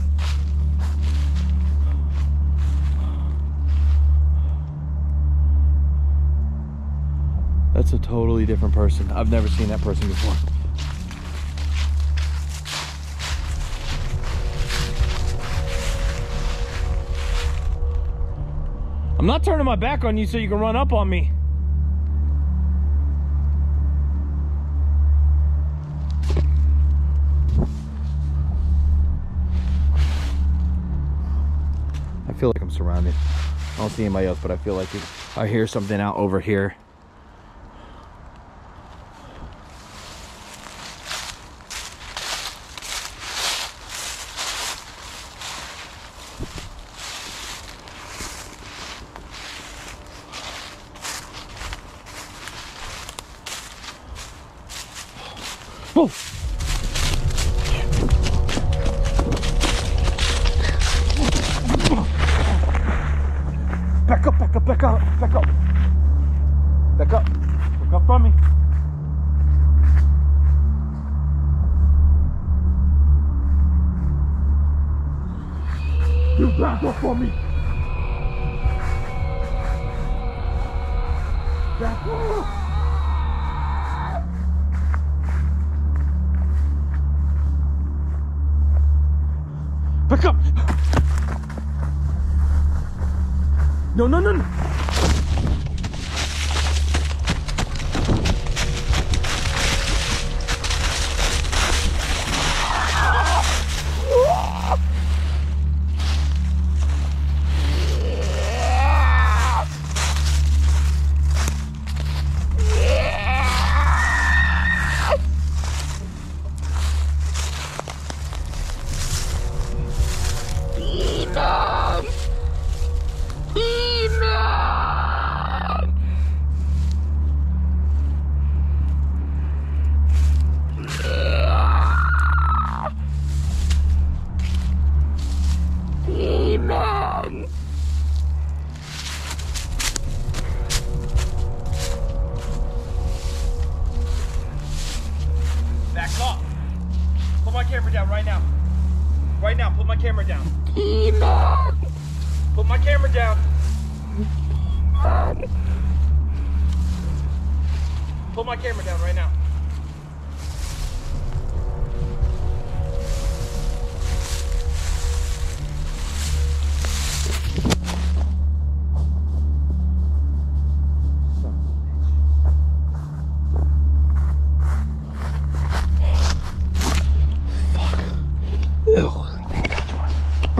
Speaker 1: That's a totally different person. I've never seen that person before. I'm not turning my back on you so you can run up on me. Feel like I'm surrounded. I don't see anybody else, but I feel like I hear something out over here.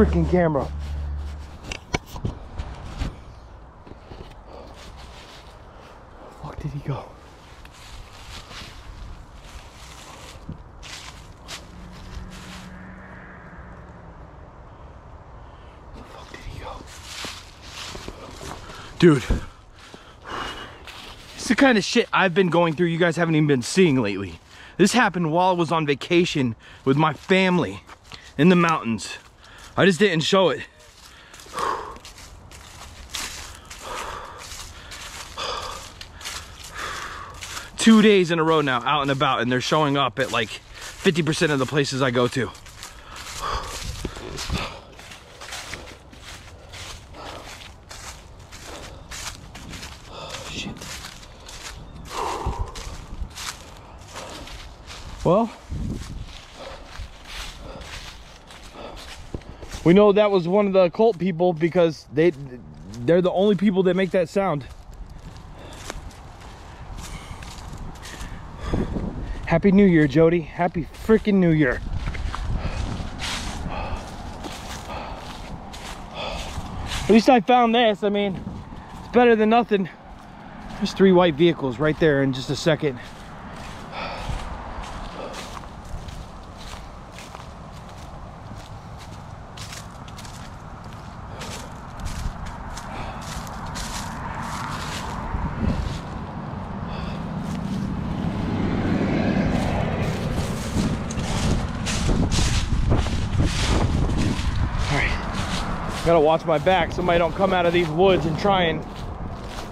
Speaker 1: Freaking camera. Fuck did he go? Fuck did he go? Dude. It's the kind of shit I've been going through you guys haven't even been seeing lately. This happened while I was on vacation with my family in the mountains. I just didn't show it. Two days in a row now, out and about, and they're showing up at like 50% of the places I go to. Well, we know that was one of the cult people because they they're the only people that make that sound. Happy New Year, Jody. Happy freaking New Year. At least I found this. I mean, it's better than nothing. There's three white vehicles right there in just a second. Watch my back. Somebody don't come out of these woods and try and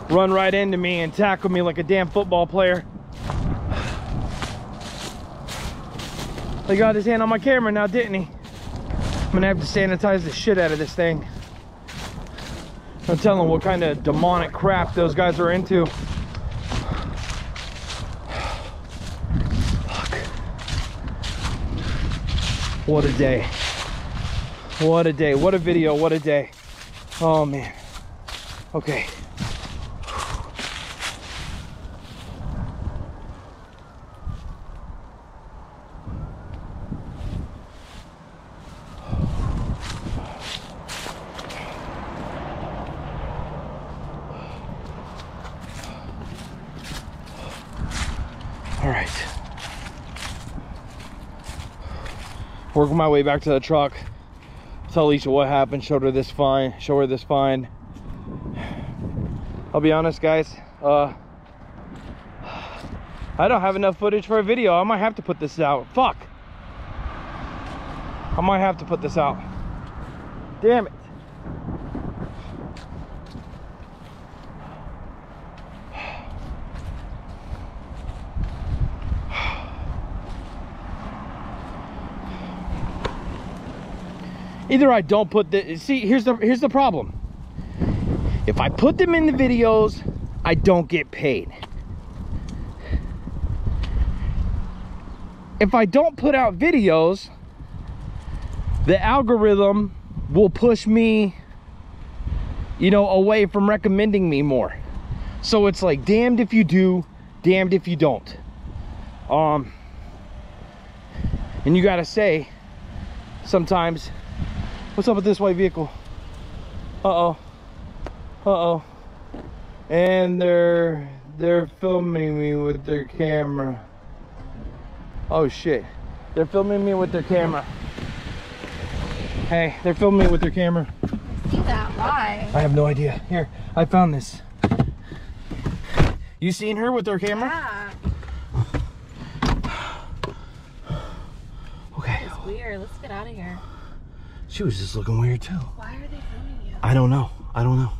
Speaker 1: run right into me and tackle me like a damn football player. He got his hand on my camera now, didn't he? I'm gonna have to sanitize the shit out of this thing. I'm telling what kind of demonic crap those guys are into. Fuck. What a day. What a day. What a video. What a day. Oh, man. Okay. All right. Working my way back to the truck tell Alicia what happened, showed her this fine, show her this fine. I'll be honest, guys, uh, I don't have enough footage for a video. I might have to put this out. Fuck. I might have to put this out. Damn it. Either I don't put the see here's the here's the problem. If I put them in the videos I don't get paid. If I don't put out videos the algorithm will push me you know away from recommending me more. So it's like damned if you do damned if you don't. Um and you gotta say sometimes What's up with this white vehicle? Uh-oh. Uh-oh. And they're they're filming me with their camera. Oh shit. They're filming me with their camera. Hey, they're filming me with their camera.
Speaker 2: See that? Why?
Speaker 1: I have no idea. Here, I found this. You seen her with her camera?
Speaker 2: Yeah.
Speaker 1: Okay.
Speaker 2: It's weird. Let's get out of here.
Speaker 1: She was just looking weird too.
Speaker 2: Why are they filming you?
Speaker 1: I don't know. I don't know.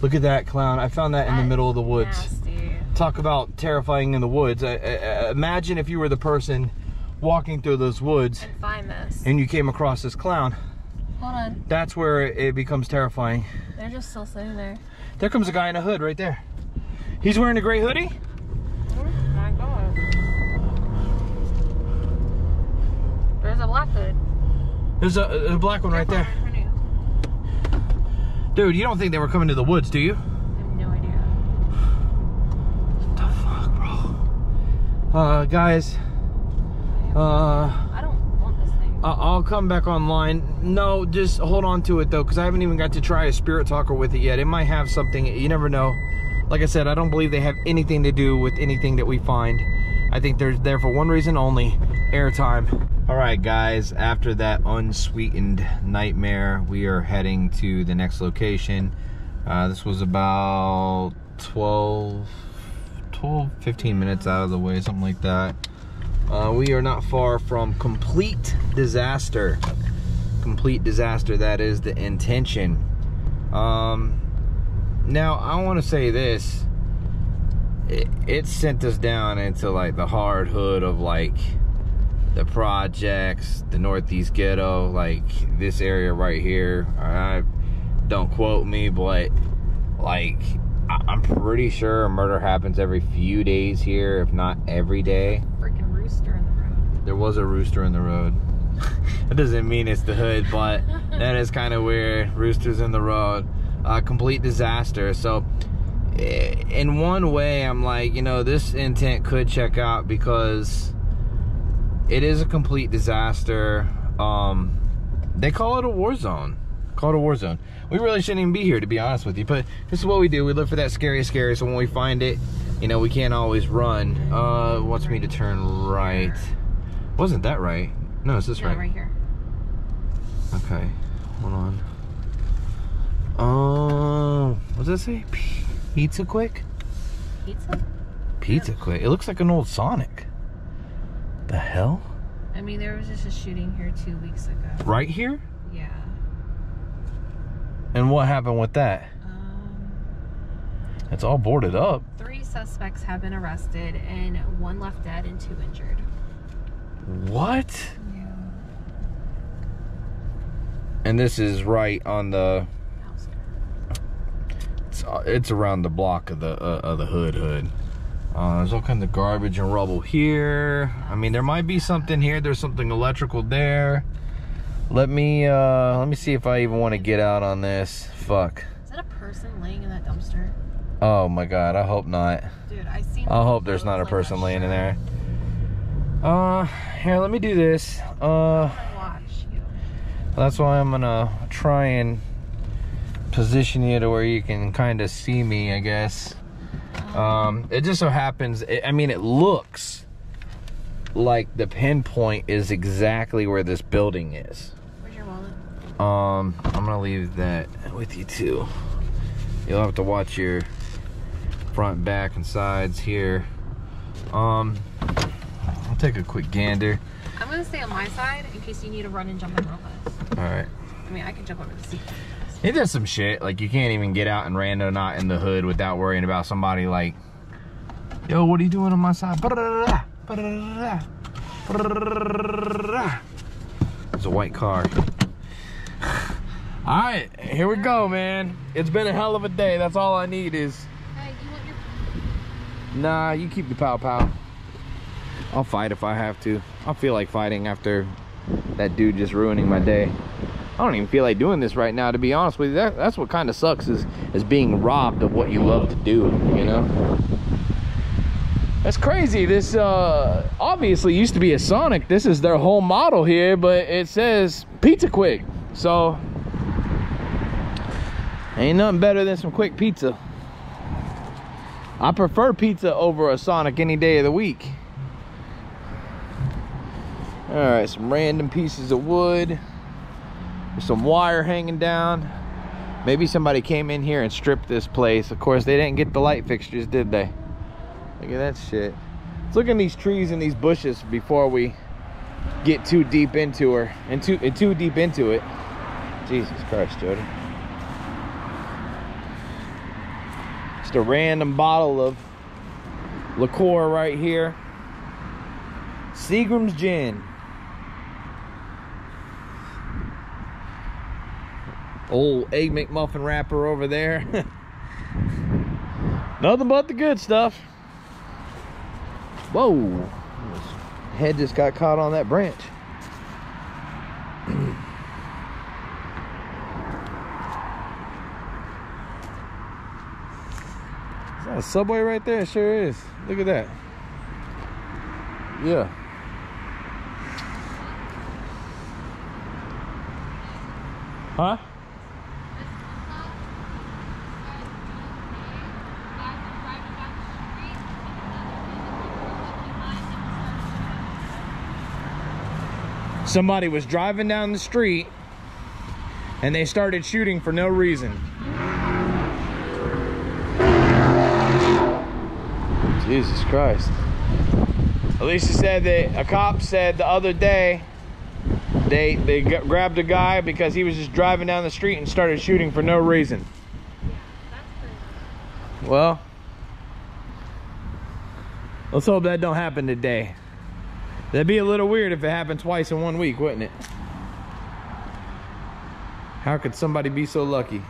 Speaker 1: Look at that clown. I found that in the middle of the woods.
Speaker 2: Nasty.
Speaker 1: Talk about terrifying in the woods. I, I- imagine if you were the person walking through those woods
Speaker 2: And find this.
Speaker 1: and you came across this clown.
Speaker 2: Hold on.
Speaker 1: That's where it becomes terrifying.
Speaker 2: They're just still sitting there.
Speaker 1: There comes a guy in a hood right there. He's wearing a gray hoodie?
Speaker 2: Oh my god. There's a black hood.
Speaker 1: There's a, a black one right there. Dude, you don't think they were coming to the woods, do you?
Speaker 2: I have no idea.
Speaker 1: What the fuck, bro? Uh, guys. Uh,
Speaker 2: I don't want this thing.
Speaker 1: I- I'll come back online. No, just hold on to it though, because I haven't even got to try a spirit talker with it yet. It might have something. You never know. Like I said, I don't believe they have anything to do with anything that we find. I think they're there for one reason only: airtime. All right, guys. After that unsweetened nightmare, we are heading to the next location. Uh, this was about 12, 12, 15 minutes out of the way, something like that. Uh, we are not far from complete disaster. Complete disaster, that is the intention. Um, now, I want to say this. It, it sent us down into like the hard hood of like the projects, the Northeast Ghetto, like this area right here. I don't quote me, but like I'm pretty sure a murder happens every few days here, if not every day.
Speaker 2: Freaking rooster in the road.
Speaker 1: There was a rooster in the road. that doesn't mean it's the hood, but that is kind of weird. Roosters in the road. Uh, complete disaster. So, eh, in one way, I'm like, you know, this intent could check out because it is a complete disaster. Um, they call it a war zone. Call it a war zone. We really shouldn't even be here, to be honest with you. But this is what we do. We look for that scary, scary. So when we find it, you know, we can't always run. Uh, wants me to turn right. Wasn't that right? No, is this
Speaker 2: No,
Speaker 1: right?
Speaker 2: right here.
Speaker 1: Okay, hold on. Oh, what does it say? Pizza Quick?
Speaker 2: Pizza?
Speaker 1: Pizza Quick. It looks like an old Sonic. The hell?
Speaker 2: I mean, there was just a shooting here two weeks ago.
Speaker 1: Right here?
Speaker 2: Yeah.
Speaker 1: And what happened with that?
Speaker 2: Um,
Speaker 1: It's all boarded up.
Speaker 2: three suspects have been arrested, and one left dead and two injured.
Speaker 1: What?
Speaker 2: Yeah.
Speaker 1: And this is right on the. It's, uh, it's around the block of the uh, of the hood hood. Uh, there's all kinds of garbage and rubble here. I mean, there might be something here. There's something electrical there. Let me uh, let me see if I even want to get out on this. Fuck.
Speaker 2: Is that a person laying in that dumpster?
Speaker 1: Oh my god. I hope not.
Speaker 2: Dude, I seen.
Speaker 1: I hope there's not a
Speaker 2: like
Speaker 1: person laying in there. Uh, here. Let me do this. Uh.
Speaker 2: I watch you.
Speaker 1: That's why I'm gonna try and position you to where you can kind of see me, I guess. Um, it just so happens, it, I mean, it looks like the pinpoint is exactly where this building is.
Speaker 2: Where's your wallet?
Speaker 1: Um, I'm gonna leave that with you too. You'll have to watch your front, back, and sides here. Um, I'll take a quick gander.
Speaker 2: I'm gonna stay on my side in case you need to run and jump in real fast.
Speaker 1: All right.
Speaker 2: I mean, I can jump over the seat.
Speaker 1: It does some shit. Like you can't even get out and randonaut in the hood without worrying about somebody like, yo, what are you doing on my side? It's a white car. All right, here we go, man. It's been a hell of a day. That's all I need is.
Speaker 2: Hey, you your
Speaker 1: Nah, you keep the pow pow. I'll fight if I have to. I feel like fighting after that dude just ruining my day. I don't even feel like doing this right now, to be honest with you. That, that's what kind of sucks is, is being robbed of what you love to do, you know? That's crazy. This uh, obviously used to be a Sonic. This is their whole model here, but it says Pizza Quick. So, ain't nothing better than some quick pizza. I prefer pizza over a Sonic any day of the week. All right, some random pieces of wood. Some wire hanging down. Maybe somebody came in here and stripped this place. Of course, they didn't get the light fixtures, did they? Look at that shit. Let's look at these trees and these bushes before we get too deep into her and too and too deep into it. Jesus Christ, Jody. Just a random bottle of liqueur right here. Seagram's gin. Old egg McMuffin wrapper over there. Nothing but the good stuff. Whoa. His head just got caught on that branch. Is that a subway right there? It sure is. Look at that. Yeah. Huh? Somebody was driving down the street and they started shooting for no reason. Jesus Christ. Alicia said that a cop said the other day they they g- grabbed a guy because he was just driving down the street and started shooting for no reason. Well, let's hope that don't happen today. That'd be a little weird if it happened twice in one week, wouldn't it? How could somebody be so lucky?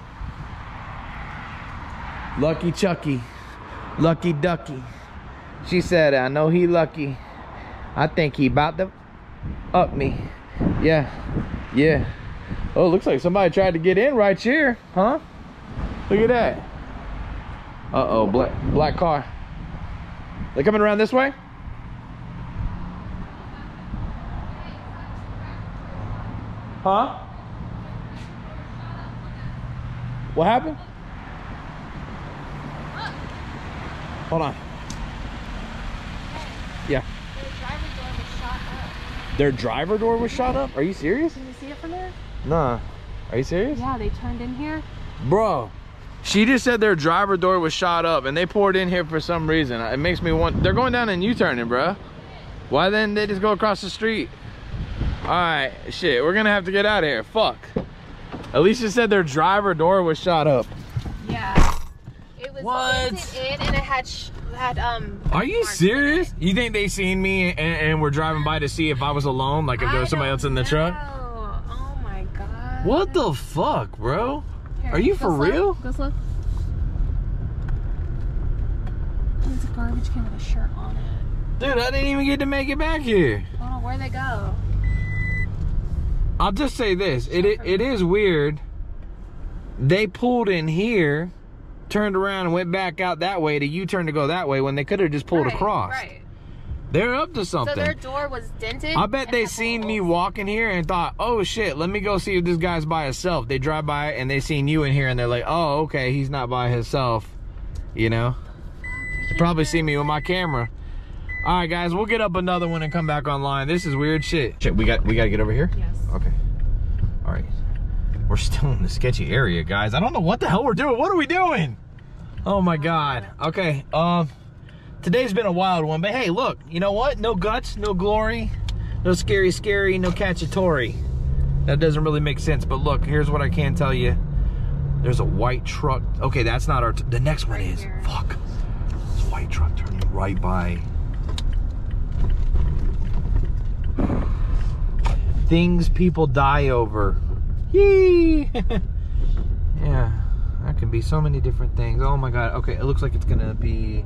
Speaker 1: Lucky Chucky. Lucky Ducky. She said, I know he lucky. I think he about to up me. Yeah. Yeah. Oh, looks like somebody tried to get in right here. Huh? Look at that. Uh-oh, black black car. They coming around this way? Huh? What happened? Hold on. Yeah. Their driver door was shot up? Are you serious?
Speaker 2: Can you see it from there?
Speaker 1: Nah. Are you serious?
Speaker 2: Yeah, they turned in here.
Speaker 1: Bro, she just said their driver door was shot up and they poured in here for some reason. It makes me want, they're going down and U-turning, bro. Why then they just go across the street? All right, shit, we're gonna have to get out of here. Fuck. Alicia said their driver door was shot up.
Speaker 2: Yeah. It was
Speaker 1: What?
Speaker 2: in and it had sh- had um.
Speaker 1: Are you serious? You think they seen me and, and were driving by to see if I was alone? Like if there was somebody else in the truck?
Speaker 2: know. Oh my god.
Speaker 1: What the fuck, bro?
Speaker 2: Here,
Speaker 1: Are you
Speaker 2: go
Speaker 1: for
Speaker 2: slow.
Speaker 1: real?
Speaker 2: Go slow. It's a garbage can with a shirt on it.
Speaker 1: Dude, I didn't even get to make it back here.
Speaker 2: I don't know where they go.
Speaker 1: I'll just say this: it it, it is weird. They pulled in here, turned around and went back out that way to U-turn to go that way when they could have just pulled
Speaker 2: Right,
Speaker 1: across.
Speaker 2: Right.
Speaker 1: They're up to something.
Speaker 2: So their door was dented.
Speaker 1: I bet they seen me walking here and thought, "Oh shit, let me go see if this guy's by himself." They drive by and they seen you in here and they're like, "Oh, okay, he's not by himself." You know? They probably see me with my camera. All right, guys, we'll get up another one and come back online. This is weird shit. Shit, we got we got to get over here.
Speaker 2: Yes.
Speaker 1: Okay. All right. We're still in the sketchy area, guys. I don't know what the hell we're doing. What are we doing? Oh my god. Okay. Um today's been a wild one, but hey, look. You know what? No guts, no glory, no scary scary, no cacciatore. That doesn't really make sense, but look, here's what I can tell you. There's a white truck. Okay, that's not our the next one is. Fuck. A white truck turning right by things people die over. Yee! yeah, that can be so many different things. Oh my god. Okay, it looks like it's gonna be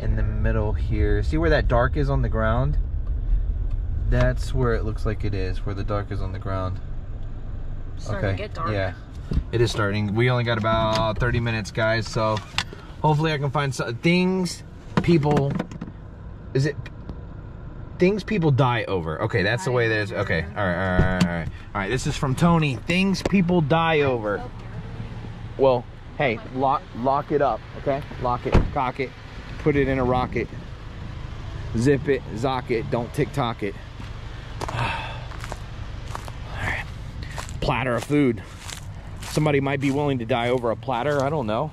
Speaker 1: in the middle here. See where that dark is on the ground? That's where it looks like it is, where the dark is on the ground.
Speaker 2: Starting
Speaker 1: okay.
Speaker 2: to get dark.
Speaker 1: Yeah, it is starting. We only got about 30 minutes, guys, so hopefully I can find some things people. Is it things people die over? Okay, that's the way that is. Okay, all right, all right, all right, all right. All right, this is from Tony. Things people die over. Well, hey, lock lock it up, okay? Lock it, cock it, put it in a rocket, zip it, zock it, don't tick-tock it. Alright. Platter of food. Somebody might be willing to die over a platter, I don't know.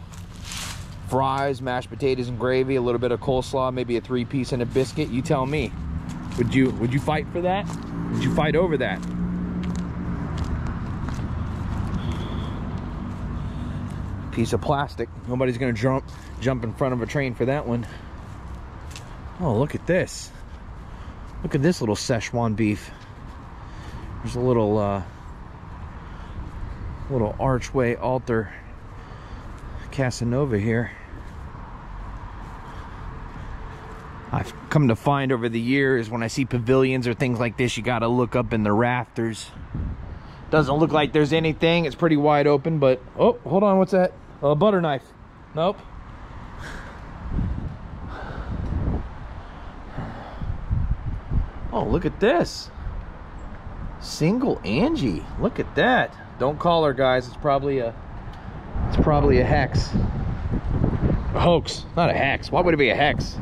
Speaker 1: Fries, mashed potatoes and gravy, a little bit of coleslaw, maybe a three-piece and a biscuit. You tell me. Would you would you fight for that? Would you fight over that? piece of plastic. Nobody's gonna jump jump in front of a train for that one. Oh, look at this. Look at this little Szechuan beef. There's a little uh little archway altar Casanova here. I've come to find over the years when I see pavilions or things like this, you gotta look up in the rafters. Doesn't look like there's anything. It's pretty wide open, but oh, hold on, what's that? A butter knife. Nope. Oh, look at this. single Angie. Look at that. Don't call her, guys. It's probably a it's probably a hex. A hoax. Not a hex. Why would it be a hex?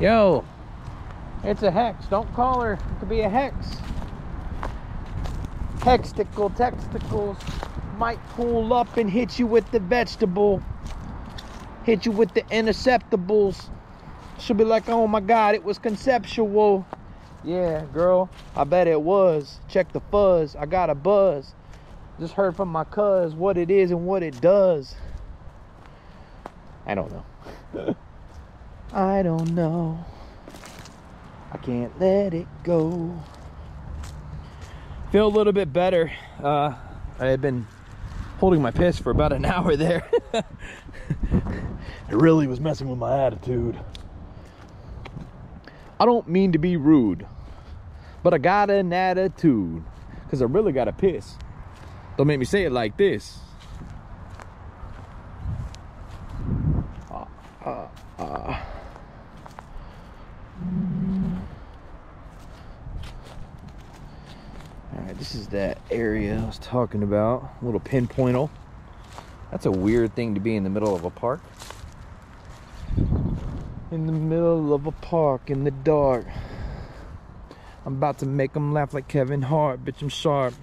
Speaker 1: Yo, it's a hex. Don't call her. It could be a hex. Hexticle, texticles might pull up and hit you with the vegetable. Hit you with the interceptables. She'll be like, oh my God, it was conceptual. Yeah, girl, I bet it was. Check the fuzz. I got a buzz. Just heard from my cuz what it is and what it does. I don't know. I don't know. I can't let it go. Feel a little bit better. Uh, I had been holding my piss for about an hour there. it really was messing with my attitude. I don't mean to be rude, but I got an attitude because I really got to piss. Don't make me say it like this. Uh, uh, uh. All right, this is that area I was talking about. A little pinpointal. That's a weird thing to be in the middle of a park. In the middle of a park in the dark. I'm about to make them laugh like Kevin Hart. Bitch, I'm sharp.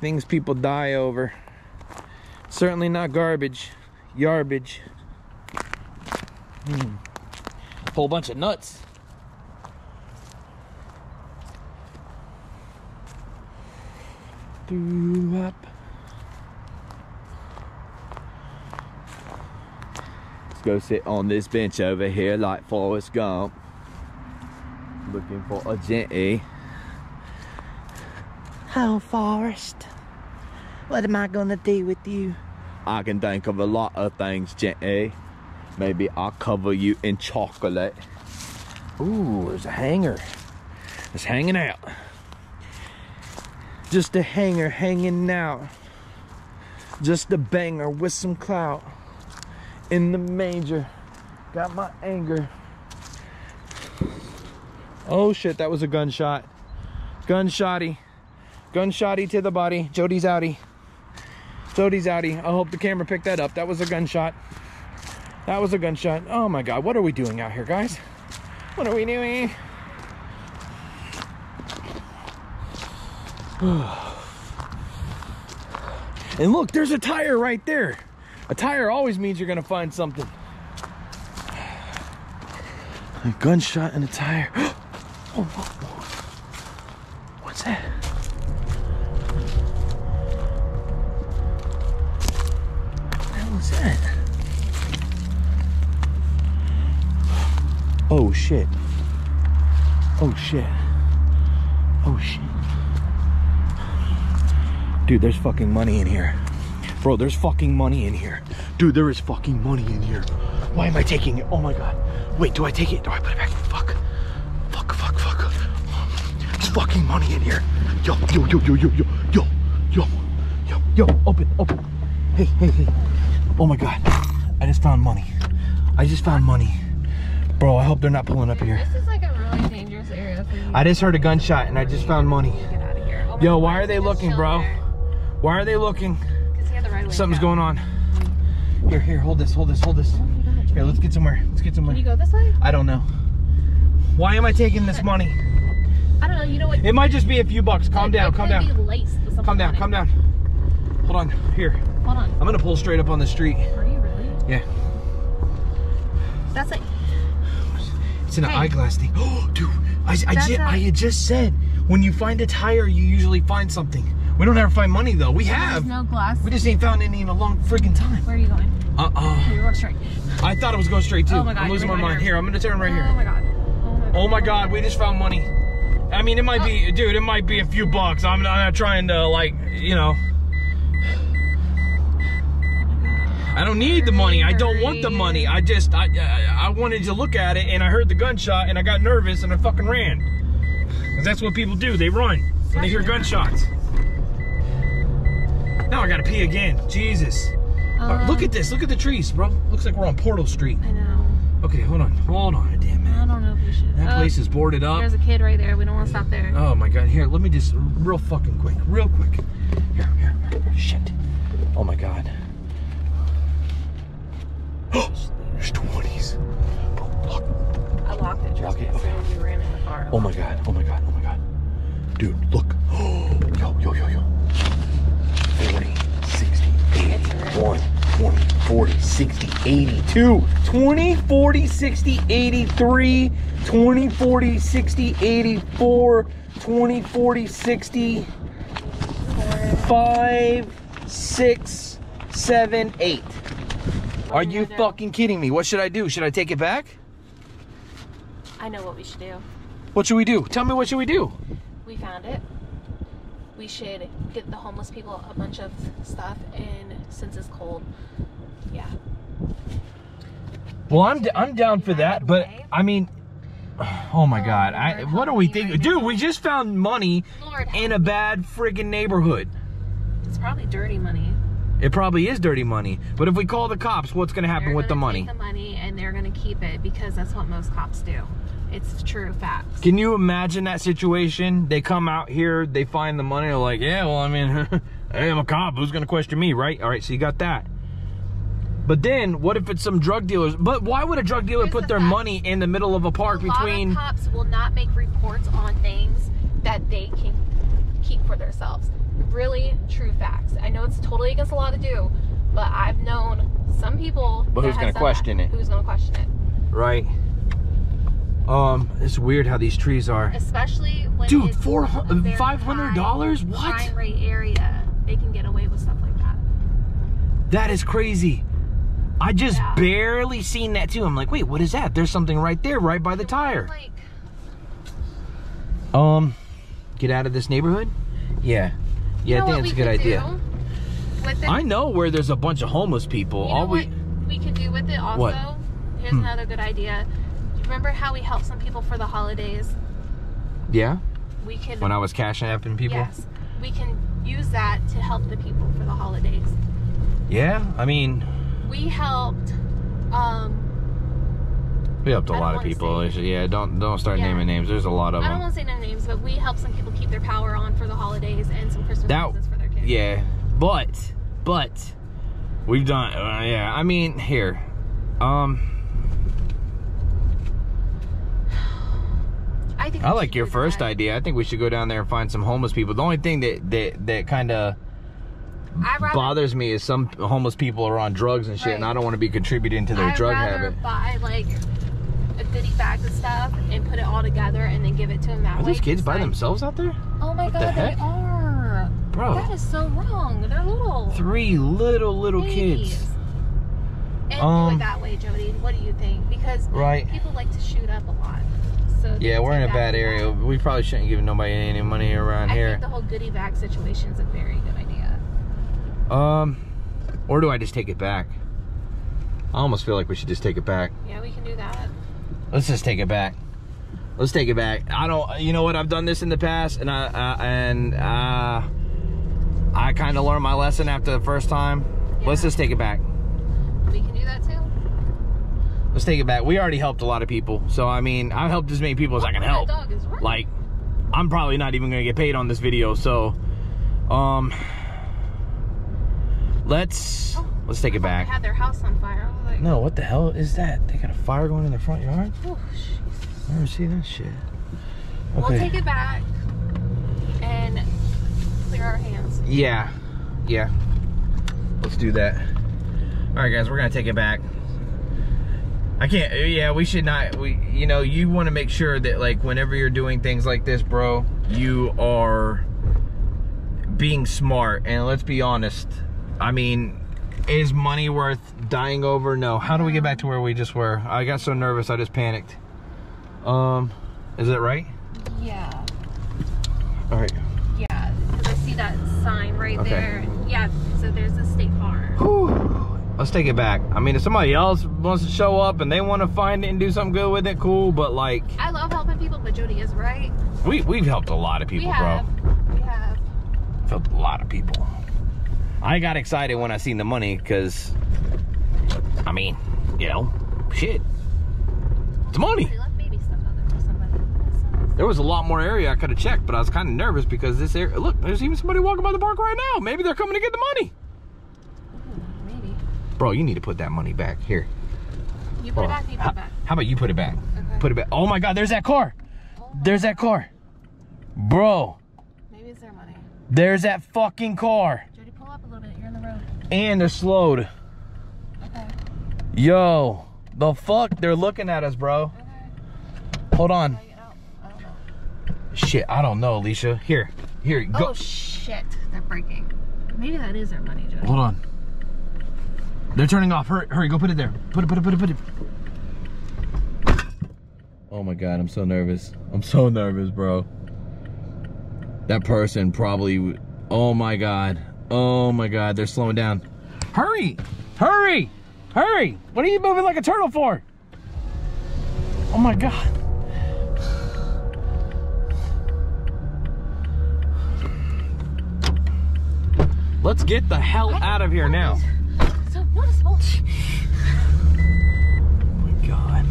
Speaker 1: Things people die over. Certainly not garbage. Yarbage. Hmm. Whole bunch of nuts. Do up. Let's go sit on this bench over here like Forrest Gump. Looking for a jenty.
Speaker 4: Oh, Forrest. What am I gonna do with you?
Speaker 1: I can think of a lot of things, jenty. Maybe I'll cover you in chocolate. Ooh, there's a hanger. It's hanging out. Just a hanger hanging out. Just a banger with some clout. In the manger. Got my anger. Oh shit, that was a gunshot. Gunshotty. Gunshotty to the body. Jody's outie. Jody's outie. I hope the camera picked that up. That was a gunshot. That was a gunshot. Oh my god, what are we doing out here, guys? What are we doing? and look, there's a tire right there. A tire always means you're gonna find something. A gunshot and a tire. Oh. What's that? What is that? Oh shit. Oh shit. Oh shit. Dude, there's fucking money in here. Bro, there's fucking money in here. Dude, there is fucking money in here. Why am I taking it? Oh my god. Wait, do I take it? Do I put it back? Fuck. Fuck, fuck, fuck. There's fucking money in here. Yo, yo, yo, yo, yo, yo, yo, yo, yo, yo, open, open. Hey, hey, hey. Oh my god. I just found money. I just found money. Bro, I hope they're not pulling up here.
Speaker 2: This is like a really dangerous area for you.
Speaker 1: I just heard a gunshot and I just found money.
Speaker 2: Get out of here. Oh
Speaker 1: Yo, why are they looking, bro? Why are they looking?
Speaker 2: 'Cause he had the right of way to
Speaker 1: Something's
Speaker 2: go.
Speaker 1: going on. Here, here, hold this, hold this, hold this.
Speaker 2: Oh
Speaker 1: Here, let's get somewhere. Let's get
Speaker 2: Can you
Speaker 1: somewhere.
Speaker 2: go this way?
Speaker 1: I don't know. Why am I taking this money?
Speaker 2: I don't know. You know what?
Speaker 1: It might just be a few bucks. Calm
Speaker 2: It-
Speaker 1: down,
Speaker 2: it
Speaker 1: calm down.
Speaker 2: Be laced with
Speaker 1: Calm down, calm down. Hold on, here.
Speaker 2: Hold on.
Speaker 1: I'm gonna pull straight up on the street.
Speaker 2: Are you really?
Speaker 1: Yeah,
Speaker 2: That's it.
Speaker 1: it's an
Speaker 2: Hey.
Speaker 1: eyeglass thing. Oh, dude, I, I,
Speaker 2: That's
Speaker 1: ju-
Speaker 2: a-
Speaker 1: I had just said when you find a tire, you usually find something. We don't ever find money though. We have.
Speaker 2: There's no glass.
Speaker 1: We just ain't found any in a long freaking time.
Speaker 2: Where are you going?
Speaker 1: Uh uh.
Speaker 2: You're going straight.
Speaker 1: I thought it was going straight too.
Speaker 2: Oh my God,
Speaker 1: I'm losing my mind. Here, I'm gonna turn right
Speaker 2: Oh
Speaker 1: here.
Speaker 2: my god. Oh my god.
Speaker 1: Oh my god, we just found money. I mean, it might be, dude, it might be a few bucks. I'm not, I'm not trying to, like, you know. I don't need the money. I don't want the money. I just, I, I, I wanted to look at it and I heard the gunshot and I got nervous and I fucking ran. 'Cause that's what people do. They run when they hear gunshots. Now I gotta pee again. Jesus.
Speaker 2: Um,
Speaker 1: look at this. Look at the trees, bro. Looks like we're on Portal Street.
Speaker 2: I know.
Speaker 1: Okay, hold on, hold on a damn
Speaker 2: I don't know if we should.
Speaker 1: That
Speaker 2: Uh,
Speaker 1: place is boarded up.
Speaker 2: There's a kid right there. We don't want to stop there.
Speaker 1: Oh my god, here, let me just real fucking quick, real quick. Here, here, shit. Oh my god. There's 20s. Bro, look.
Speaker 2: I locked it.
Speaker 1: Okay,
Speaker 2: me.
Speaker 1: okay.
Speaker 2: We ran in the car.
Speaker 1: Oh my god, oh my god, oh my god. Dude, look. yo, yo, yo, yo. 40, 60, 81, 20, 40, 60, 82, 20, 40, 60, 83, 20, 40, 60, 84, 20, 40, 60, 5, 6, 7, 8. Are you fucking kidding me? What should I do? Should I take it back?
Speaker 2: I know what we should do.
Speaker 1: What should we do? Tell me what should we do?
Speaker 2: We found it. We should get the homeless people a bunch of stuff, and since it's cold, yeah.
Speaker 1: Well, I'm I'm down for that, but I mean, oh my oh, God, I what are we thinking, dude? We just found money in a bad friggin' neighborhood.
Speaker 2: it's probably dirty money.
Speaker 1: It probably is dirty money, but if we call the cops, what's gonna happen
Speaker 2: They're
Speaker 1: with the money?
Speaker 2: the money, and they're gonna keep it because that's what most cops do. It's true facts.
Speaker 1: Can you imagine that situation? They come out here, they find the money, they're like, yeah, well, I mean, hey, I'm a cop. Who's gonna question me, right? All right, so you got that. But then, what if it's some drug dealers? But why would a drug dealer
Speaker 2: Here's
Speaker 1: put
Speaker 2: the
Speaker 1: their
Speaker 2: fact.
Speaker 1: money in the middle of a park
Speaker 2: a lot
Speaker 1: between?
Speaker 2: of cops will not make reports on things that they can keep for themselves. Really true facts. I know it's totally against the law to do, but I've known some people.
Speaker 1: But who's gonna question
Speaker 2: that.
Speaker 1: it?
Speaker 2: Who's gonna question it?
Speaker 1: Right. Um, it's weird how these trees are.
Speaker 2: Especially when
Speaker 1: Dude,
Speaker 2: it's
Speaker 1: four
Speaker 2: a
Speaker 1: hun-
Speaker 2: very
Speaker 1: $500? What?
Speaker 2: Crime rate area. They can get away with stuff like that.
Speaker 1: That is crazy. I just
Speaker 2: Yeah.
Speaker 1: barely seen that too. I'm like, wait, what is that? There's something right there, right by the tire.
Speaker 2: Like,
Speaker 1: Um, get out of this neighborhood? Yeah. Yeah,
Speaker 2: you know
Speaker 1: I think it's a good idea. I know where there's a bunch of homeless people.
Speaker 2: You know
Speaker 1: All
Speaker 2: what
Speaker 1: we
Speaker 2: we could do with it also?
Speaker 1: What?
Speaker 2: Here's
Speaker 1: Hmm.
Speaker 2: another good idea. Remember how we helped some people for the holidays?
Speaker 1: Yeah?
Speaker 2: We can.
Speaker 1: When I was cashing apping people?
Speaker 2: Yes. We can use that to help the people for the holidays.
Speaker 1: Yeah, I mean,
Speaker 2: We helped um
Speaker 1: we helped a
Speaker 2: I don't
Speaker 1: lot of people.
Speaker 2: say-
Speaker 1: yeah, don't don't start
Speaker 2: Yeah.
Speaker 1: naming names. There's a lot of
Speaker 2: I don't
Speaker 1: them.
Speaker 2: want to say no names, but we helped some people keep their power on for the holidays and some Christmas
Speaker 1: That-
Speaker 2: presents for their kids.
Speaker 1: Yeah, but but we've done. Uh, yeah, I mean, here, um,
Speaker 2: I think
Speaker 1: I like your first
Speaker 2: that.
Speaker 1: idea. I think we should go down there and find some homeless people. The only thing that that that kind of bothers me is some homeless people are on drugs and shit, and I don't want to be contributing to their
Speaker 2: I'd
Speaker 1: drug
Speaker 2: rather
Speaker 1: habit.
Speaker 2: buy like a goodie bag of stuff and put it all together and then give it to them that
Speaker 1: Are
Speaker 2: way.
Speaker 1: these kids by
Speaker 2: Decide-
Speaker 1: themselves out there,
Speaker 2: Oh my
Speaker 1: What
Speaker 2: god,
Speaker 1: heck?
Speaker 2: they are.
Speaker 1: bro?
Speaker 2: That is so wrong. They're little.
Speaker 1: Three little little
Speaker 2: Babies.
Speaker 1: kids.
Speaker 2: And do
Speaker 1: Um,
Speaker 2: it that way, Jody. What do you think? Because
Speaker 1: Right.
Speaker 2: people like to shoot up a lot. So
Speaker 1: Yeah, we're in a bad area. We probably shouldn't give nobody any money around
Speaker 2: I
Speaker 1: here.
Speaker 2: I think the whole goodie bag situation is a very good idea.
Speaker 1: Um, or do I just take it back? I almost feel like we should just take it back.
Speaker 2: Yeah, we can do that.
Speaker 1: Let's just take it back. Let's take it back. I don't. You know what? I've done this in the past, and I uh, and uh, I kind of learned my lesson after the first time. Let's just take it back.
Speaker 2: We can do that too.
Speaker 1: Let's take it back. We already helped a lot of people, so I mean, I've helped as many people as I can help.
Speaker 2: dog is right.
Speaker 1: Like, I'm probably not even gonna get paid on this video, so um, let's
Speaker 2: Oh,
Speaker 1: let's take
Speaker 2: I
Speaker 1: it back.
Speaker 2: Had their house on fire. Like,
Speaker 1: No, what the hell is that? They got a fire going in their front yard?
Speaker 2: oh, jeez.
Speaker 1: I never see that shit.
Speaker 2: We'll take it back and clear our hands.
Speaker 1: Yeah. Yeah. Let's do that. All right, guys, we're gonna take it back. I can't. Yeah, we should not. We, you know, you want to make sure that like whenever you're doing things like this, bro, you are being smart. And let's be honest. I mean, is money worth dying over? No. How do we get back to where we just were? I got so nervous, I just panicked. Um, is it right?
Speaker 2: Yeah.
Speaker 1: All right.
Speaker 2: Yeah. Because I see that sign right
Speaker 1: Okay.
Speaker 2: there. Yeah. So there's a state farm.
Speaker 1: Whew. Let's take it back. I mean, if somebody else wants to show up and they want to find it and do something good with it, cool. But like,
Speaker 2: I love helping people, but Jody is right.
Speaker 1: we we've helped a lot of people,
Speaker 2: we have. We have.
Speaker 1: bro. Helped a lot of people. I got excited when I seen the money because, I mean, you know, shit.
Speaker 5: It's money.
Speaker 2: They left baby stuff out there for somebody. That's so nice.
Speaker 5: There was a lot more area I could have checked, but I was kind of nervous because this area. Look, there's even somebody walking by the park right now. Maybe they're coming to get the money. Bro, you need to put that money back here.
Speaker 2: You put it back. You put
Speaker 5: how,
Speaker 2: it back.
Speaker 5: how about you put it back?
Speaker 2: Okay.
Speaker 5: Put it back. Oh my God, there's that car.
Speaker 2: Oh,
Speaker 5: There's that car. Bro,
Speaker 2: Maybe it's their money.
Speaker 5: there's that fucking car.
Speaker 2: Jody, pull up a little bit. You're in the road.
Speaker 5: And they're slowed.
Speaker 2: Okay.
Speaker 5: Yo, the fuck? They're looking at us, bro.
Speaker 2: Okay.
Speaker 5: Hold on.
Speaker 2: I? I don't know.
Speaker 5: Shit, I don't know, Alicia. Here, here, go.
Speaker 2: Oh shit! They're breaking. Maybe that is their money, Jody.
Speaker 5: Hold on. They're turning off. Hurry, hurry, go put it there. Put it, put it, put it, put it. Oh my god, I'm so nervous. I'm so nervous, bro. That person probably. Oh my god. Oh my god, they're slowing down. Hurry! Hurry! Hurry! What are you moving like a turtle for? Oh my god. Let's get the hell out of here now. Oh my god.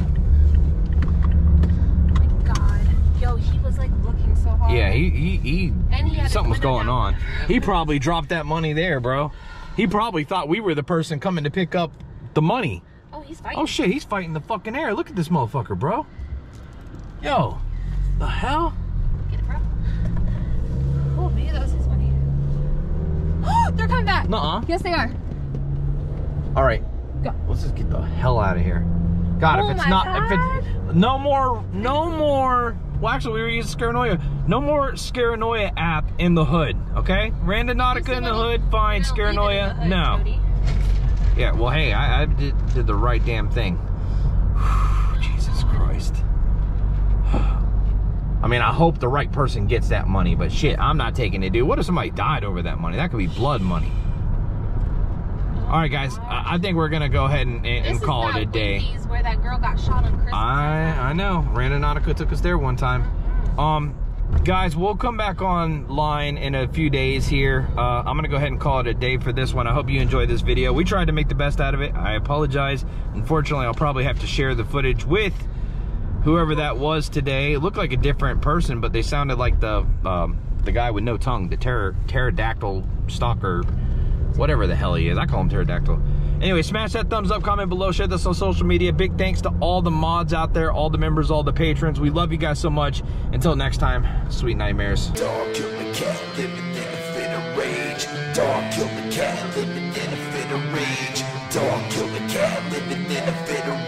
Speaker 2: Oh my god. Yo, he was like looking so hard.
Speaker 5: Yeah, he he, he
Speaker 2: And he
Speaker 5: something was going
Speaker 2: down.
Speaker 5: on. He probably dropped that money there, bro. He probably thought we were the person coming to pick up the money.
Speaker 2: Oh, he's fighting.
Speaker 5: Oh shit, he's fighting the fucking air. Look at this motherfucker, bro. Yo, the hell?
Speaker 2: Get it, bro. Oh, maybe that was his money. Oh, They're coming back.
Speaker 5: Nuh-uh.
Speaker 2: Yes, they are.
Speaker 5: All right,
Speaker 2: Go.
Speaker 5: let's just get the hell out of here. God,
Speaker 2: Oh
Speaker 5: if it's not, if it's no more, no more. Well, actually, we were using Scaranoia. No more Scaranoia app in the hood. Okay, Randonautica in the hood, fine.
Speaker 2: We don't leave it in the
Speaker 5: Scaranoia,
Speaker 2: hood,
Speaker 5: no.
Speaker 2: Jody.
Speaker 5: Yeah, well, hey, I, I did, did the right damn thing. Jesus Christ. I mean, I hope the right person gets that money, but shit, I'm not taking it, dude. What if somebody died over that money? That could be blood money. All right, guys, I, I think we're gonna go ahead and, and,
Speaker 2: This
Speaker 5: call it a day.
Speaker 2: Wendy's Where that girl got shot on Christmas.
Speaker 5: I I know. Randonautica took us there one time. Um, guys, we'll come back online in a few days here. Uh, I'm gonna go ahead and call it a day for this one. I hope you enjoyed this video. We tried to make the best out of it. I apologize. Unfortunately, I'll probably have to share the footage with whoever that was today. It looked like a different person, but they sounded like the um, the guy with no tongue, the terror pterodactyl stalker, whatever the hell he is. I call him pterodactyl. Anyway, smash that thumbs up, comment below, share this on social media. Big thanks to all the mods out there, all the members, all the patrons. We love you guys so much. Until next time, sweet nightmares.
Speaker 1: Dog killed the cat, living in a fit of rage. Dog killed the cat, the cat, living in a fit of rage.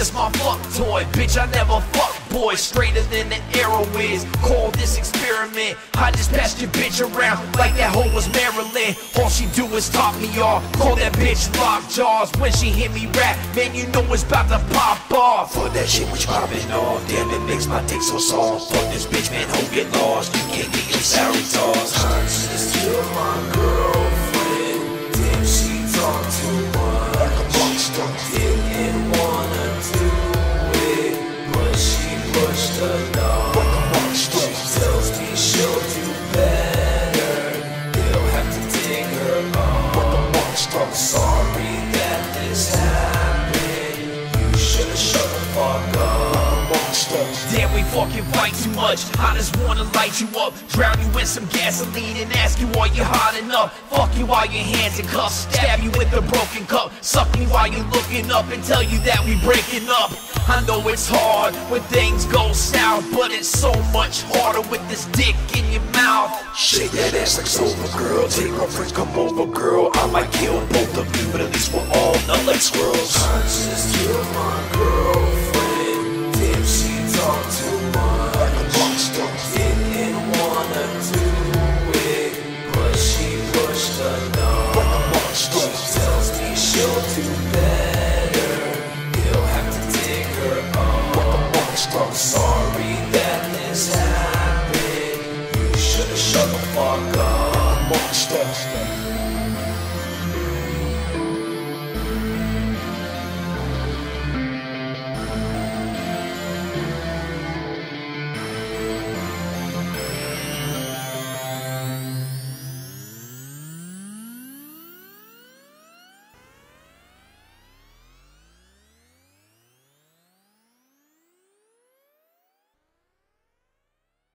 Speaker 1: Yeah, just my fuck toy. Bitch, I never fuck boy. Straighter than the arrow is. Call this experiment. I just passed your bitch around like that hoe was Marilyn. All she do is top me off. Call that bitch lock jaws. When she hit me rap, man, you know it's about to pop off. For that shit which popping off. Damn, it makes my dick so soft. Fuck this bitch, man, hoe get lost. You can't get your salary tossed. I just killed my girlfriend. Fucking fight too much. I just wanna light you up, drown you in some gasoline, and ask you are you hot enough. Fuck you while your hands in cuffs, stab you with a broken cup, suck me while you looking up, and tell you that we breaking up. I know it's hard when things go south, but it's so much harder with this dick in your mouth. Shake that ass like sober girl, take my friends, come over girl. I might kill both of you, but at least we're all not like squirrels. I just killed my girlfriend. Damn, she talk too